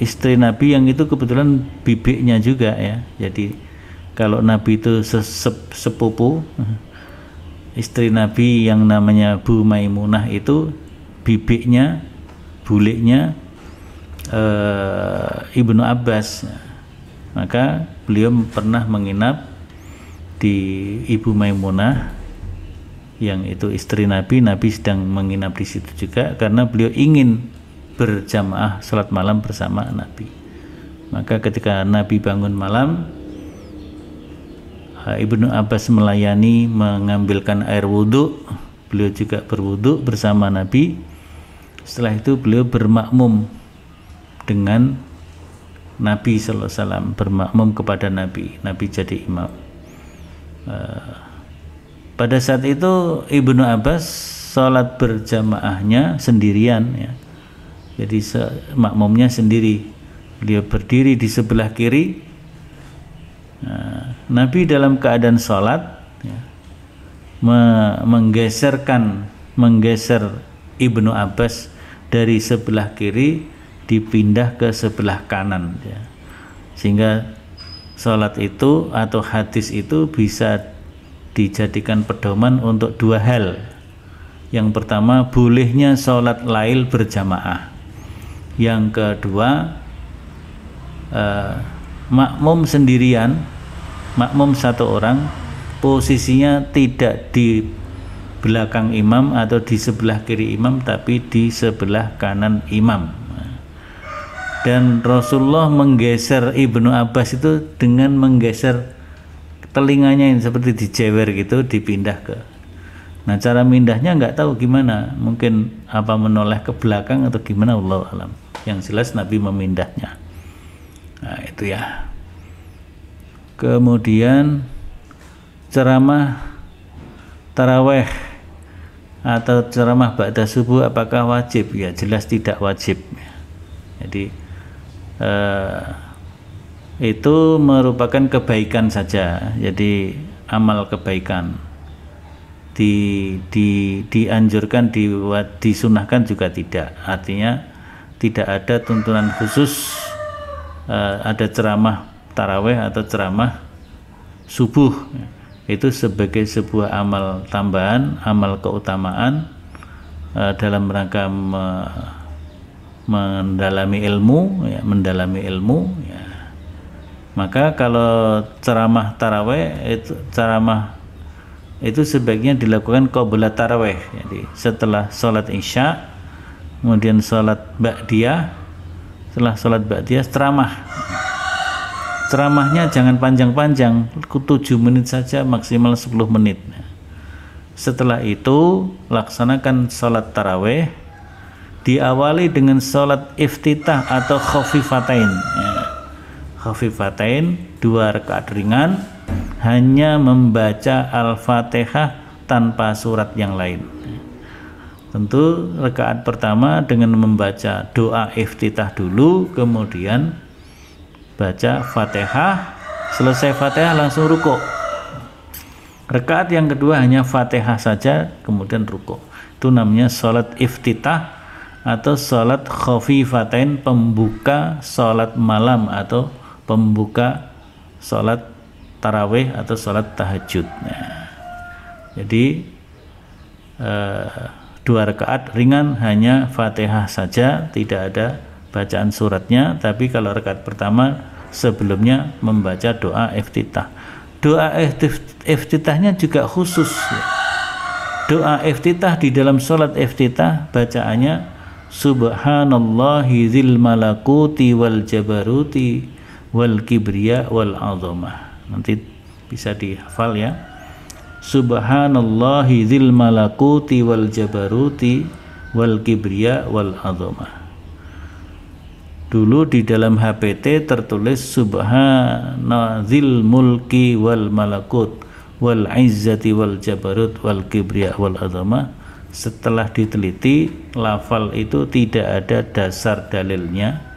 istri Nabi yang itu kebetulan bibiknya juga ya. Jadi kalau Nabi itu sepupu istri Nabi yang namanya Bu Maimunah itu bibiknya buliknya uh, Ibnu Abbas. Maka beliau pernah menginap di Ibu Maimunah yang itu istri Nabi. Nabi sedang menginap di situ juga karena beliau ingin berjamaah sholat malam bersama Nabi. Maka ketika Nabi bangun malam eh, Ibnu Abbas melayani mengambilkan air wudhu. Beliau juga berwudhu bersama Nabi. Setelah itu beliau bermakmum dengan Nabi Wasallam bermakmum kepada Nabi. Nabi jadi imam. Uh, pada saat itu Ibnu Abbas sholat berjamaahnya sendirian ya. Jadi makmumnya sendiri. Beliau berdiri di sebelah kiri. Nah, Nabi dalam keadaan sholat ya, menggeserkan menggeser Ibnu Abbas dari sebelah kiri dipindah ke sebelah kanan ya. sehingga sholat itu atau hadis itu bisa dijadikan pedoman untuk dua hal. Yang pertama bolehnya sholat lail berjamaah. Yang kedua eh, makmum sendirian makmum satu orang posisinya tidak di belakang imam atau di sebelah kiri imam tapi di sebelah kanan imam dan Rasulullah menggeser Ibnu Abbas itu dengan menggeser telinganya yang seperti dijewer gitu dipindah ke. Nah cara mindahnya nggak tahu gimana. Mungkin apa menoleh ke belakang atau gimana Allah alam. Yang jelas Nabi memindahnya. Nah itu ya. Kemudian ceramah taraweh atau ceramah ba'da subuh apakah wajib? Ya jelas tidak wajib. Jadi eh, itu merupakan kebaikan saja. Jadi amal kebaikan. Di, di dianjurkan di, disunahkan juga tidak. Artinya tidak ada tuntunan khusus eh, ada ceramah taraweh atau ceramah subuh. Itu sebagai sebuah amal tambahan amal keutamaan eh, dalam rangka mendalami ilmu ya, mendalami ilmu ya. maka kalau ceramah taraweh itu ceramah itu sebaiknya dilakukan qabla taraweh. Jadi setelah sholat isya kemudian sholat ba'diyah setelah sholat ba'diyah ceramah. Ceramahnya jangan panjang-panjang 7 menit saja maksimal 10 menit. Setelah itu laksanakan sholat taraweh diawali dengan sholat iftitah atau khafifatain. Ya. khafifatain dua rakaat ringan hanya membaca al-fatihah tanpa surat yang lain. Tentu rakaat pertama dengan membaca doa iftitah dulu kemudian baca fatihah. Selesai fatihah langsung ruko rakaat yang kedua hanya fatihah saja kemudian ruko itu namanya sholat iftitah atau sholat khafifatain pembuka sholat malam atau pembuka sholat taraweh atau sholat tahajud. Jadi eh, dua rakaat ringan hanya fatihah saja, tidak ada bacaan suratnya. Tapi kalau rakaat pertama sebelumnya membaca doa iftitah. Doa iftitahnya juga khusus. Doa iftitah di dalam sholat iftitah bacaannya Subhanallahi zil malakuti wal jabaruti wal kibriya wal azamah nanti bisa dihafal ya. Subhanallahi dzil malakuti wal jabaruti wal kibriya wal azamah Dulu di dalam HPT tertulis Subhana dzil mulki wal malakut wal izzati wal jabarut wal kibriya wal azamah setelah diteliti lafal itu tidak ada dasar dalilnya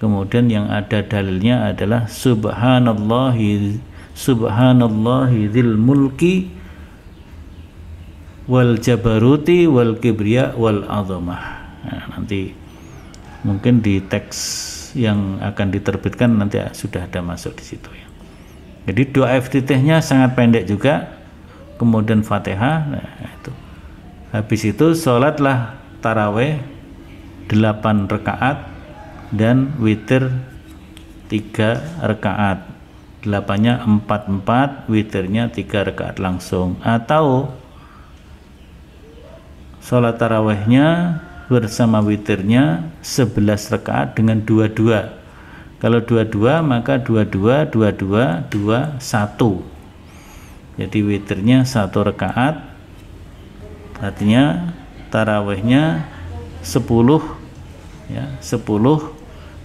Kemudian yang ada dalilnya adalah subhanallahi subhanallahi dzil mulki wal jabaruti wal kibriya wal azamah. Nah, nanti mungkin di teks yang akan diterbitkan nanti sudah ada masuk di situ ya. Jadi doa FTT-nya sangat pendek juga. Kemudian Fatihah nah itu. Habis itu sholatlah taraweh 8 rakaat dan witir tiga rakaat. Delapannya empat empat witirnya tiga rakaat langsung. Atau sholat tarawehnya bersama witirnya sebelas rakaat dengan dua-dua. Kalau dua-dua maka dua-dua dua-dua dua satu jadi witirnya satu rakaat artinya tarawehnya sepuluh ya sepuluh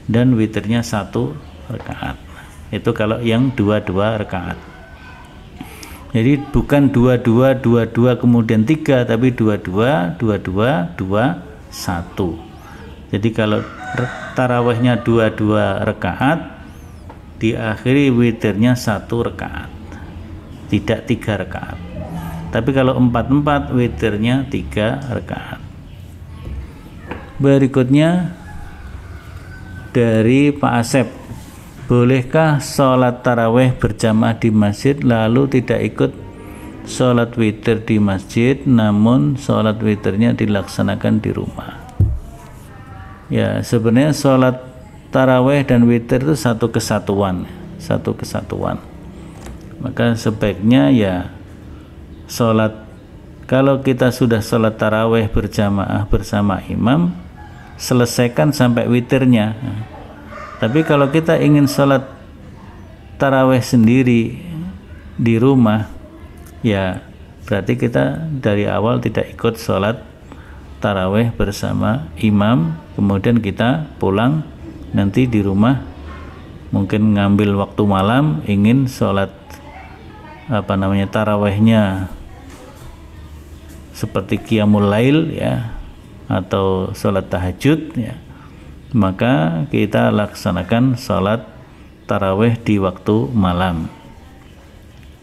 dan witirnya satu rakaat. Itu kalau yang dua-dua rakaat. Jadi bukan dua-dua dua-dua kemudian tiga tapi dua-dua dua-dua dua satu jadi kalau tarawehnya dua-dua rakaat diakhiri witirnya satu rakaat. Tidak tiga rakaat tapi kalau empat-empat witirnya tiga rakaat berikutnya dari Pak Asep bolehkah sholat taraweh berjamaah di masjid lalu tidak ikut sholat witir di masjid namun sholat witirnya dilaksanakan di rumah? Ya sebenarnya sholat taraweh dan witir itu satu kesatuan satu kesatuan. Maka sebaiknya ya sholat. Kalau kita sudah sholat taraweh berjamaah bersama imam selesaikan sampai witirnya. Tapi kalau kita ingin sholat taraweh sendiri di rumah ya berarti kita dari awal tidak ikut sholat taraweh bersama imam. Kemudian kita pulang nanti di rumah mungkin ngambil waktu malam ingin sholat apa namanya tarawehnya seperti qiyamul lail ya atau sholat tahajud ya. Maka kita laksanakan sholat taraweh di waktu malam.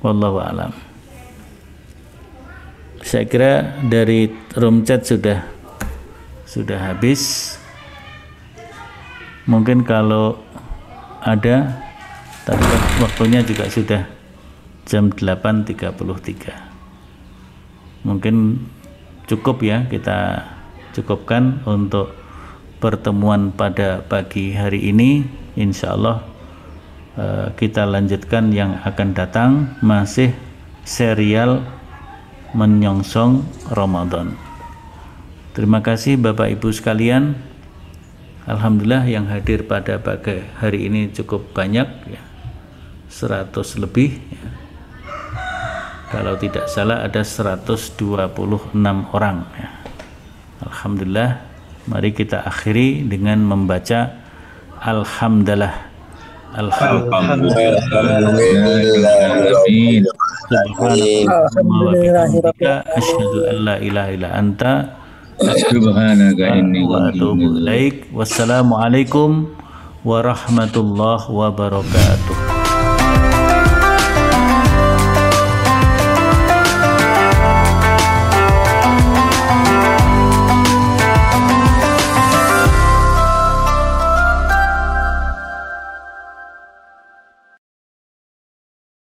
Wallahu alam. Saya kira dari room chat sudah sudah habis. Mungkin kalau ada tapi waktunya juga sudah jam 8.33 mungkin cukup ya kita cukupkan untuk pertemuan pada pagi hari ini. Insya Allah uh, kita lanjutkan yang akan datang. Masih serial menyongsong Ramadan. Terima kasih Bapak Ibu sekalian. Alhamdulillah yang hadir pada pagi hari ini cukup banyak ya. 100 lebih ya. Kalau tidak salah ada 126 orang ya. Alhamdulillah mari kita akhiri dengan membaca Alhamdulillah. Alhamdulillah. Asyhadu an la ilaha illa anta Subhanaka inni wa atubu ilaik. Wassalamualaikum warahmatullahi wabarakatuh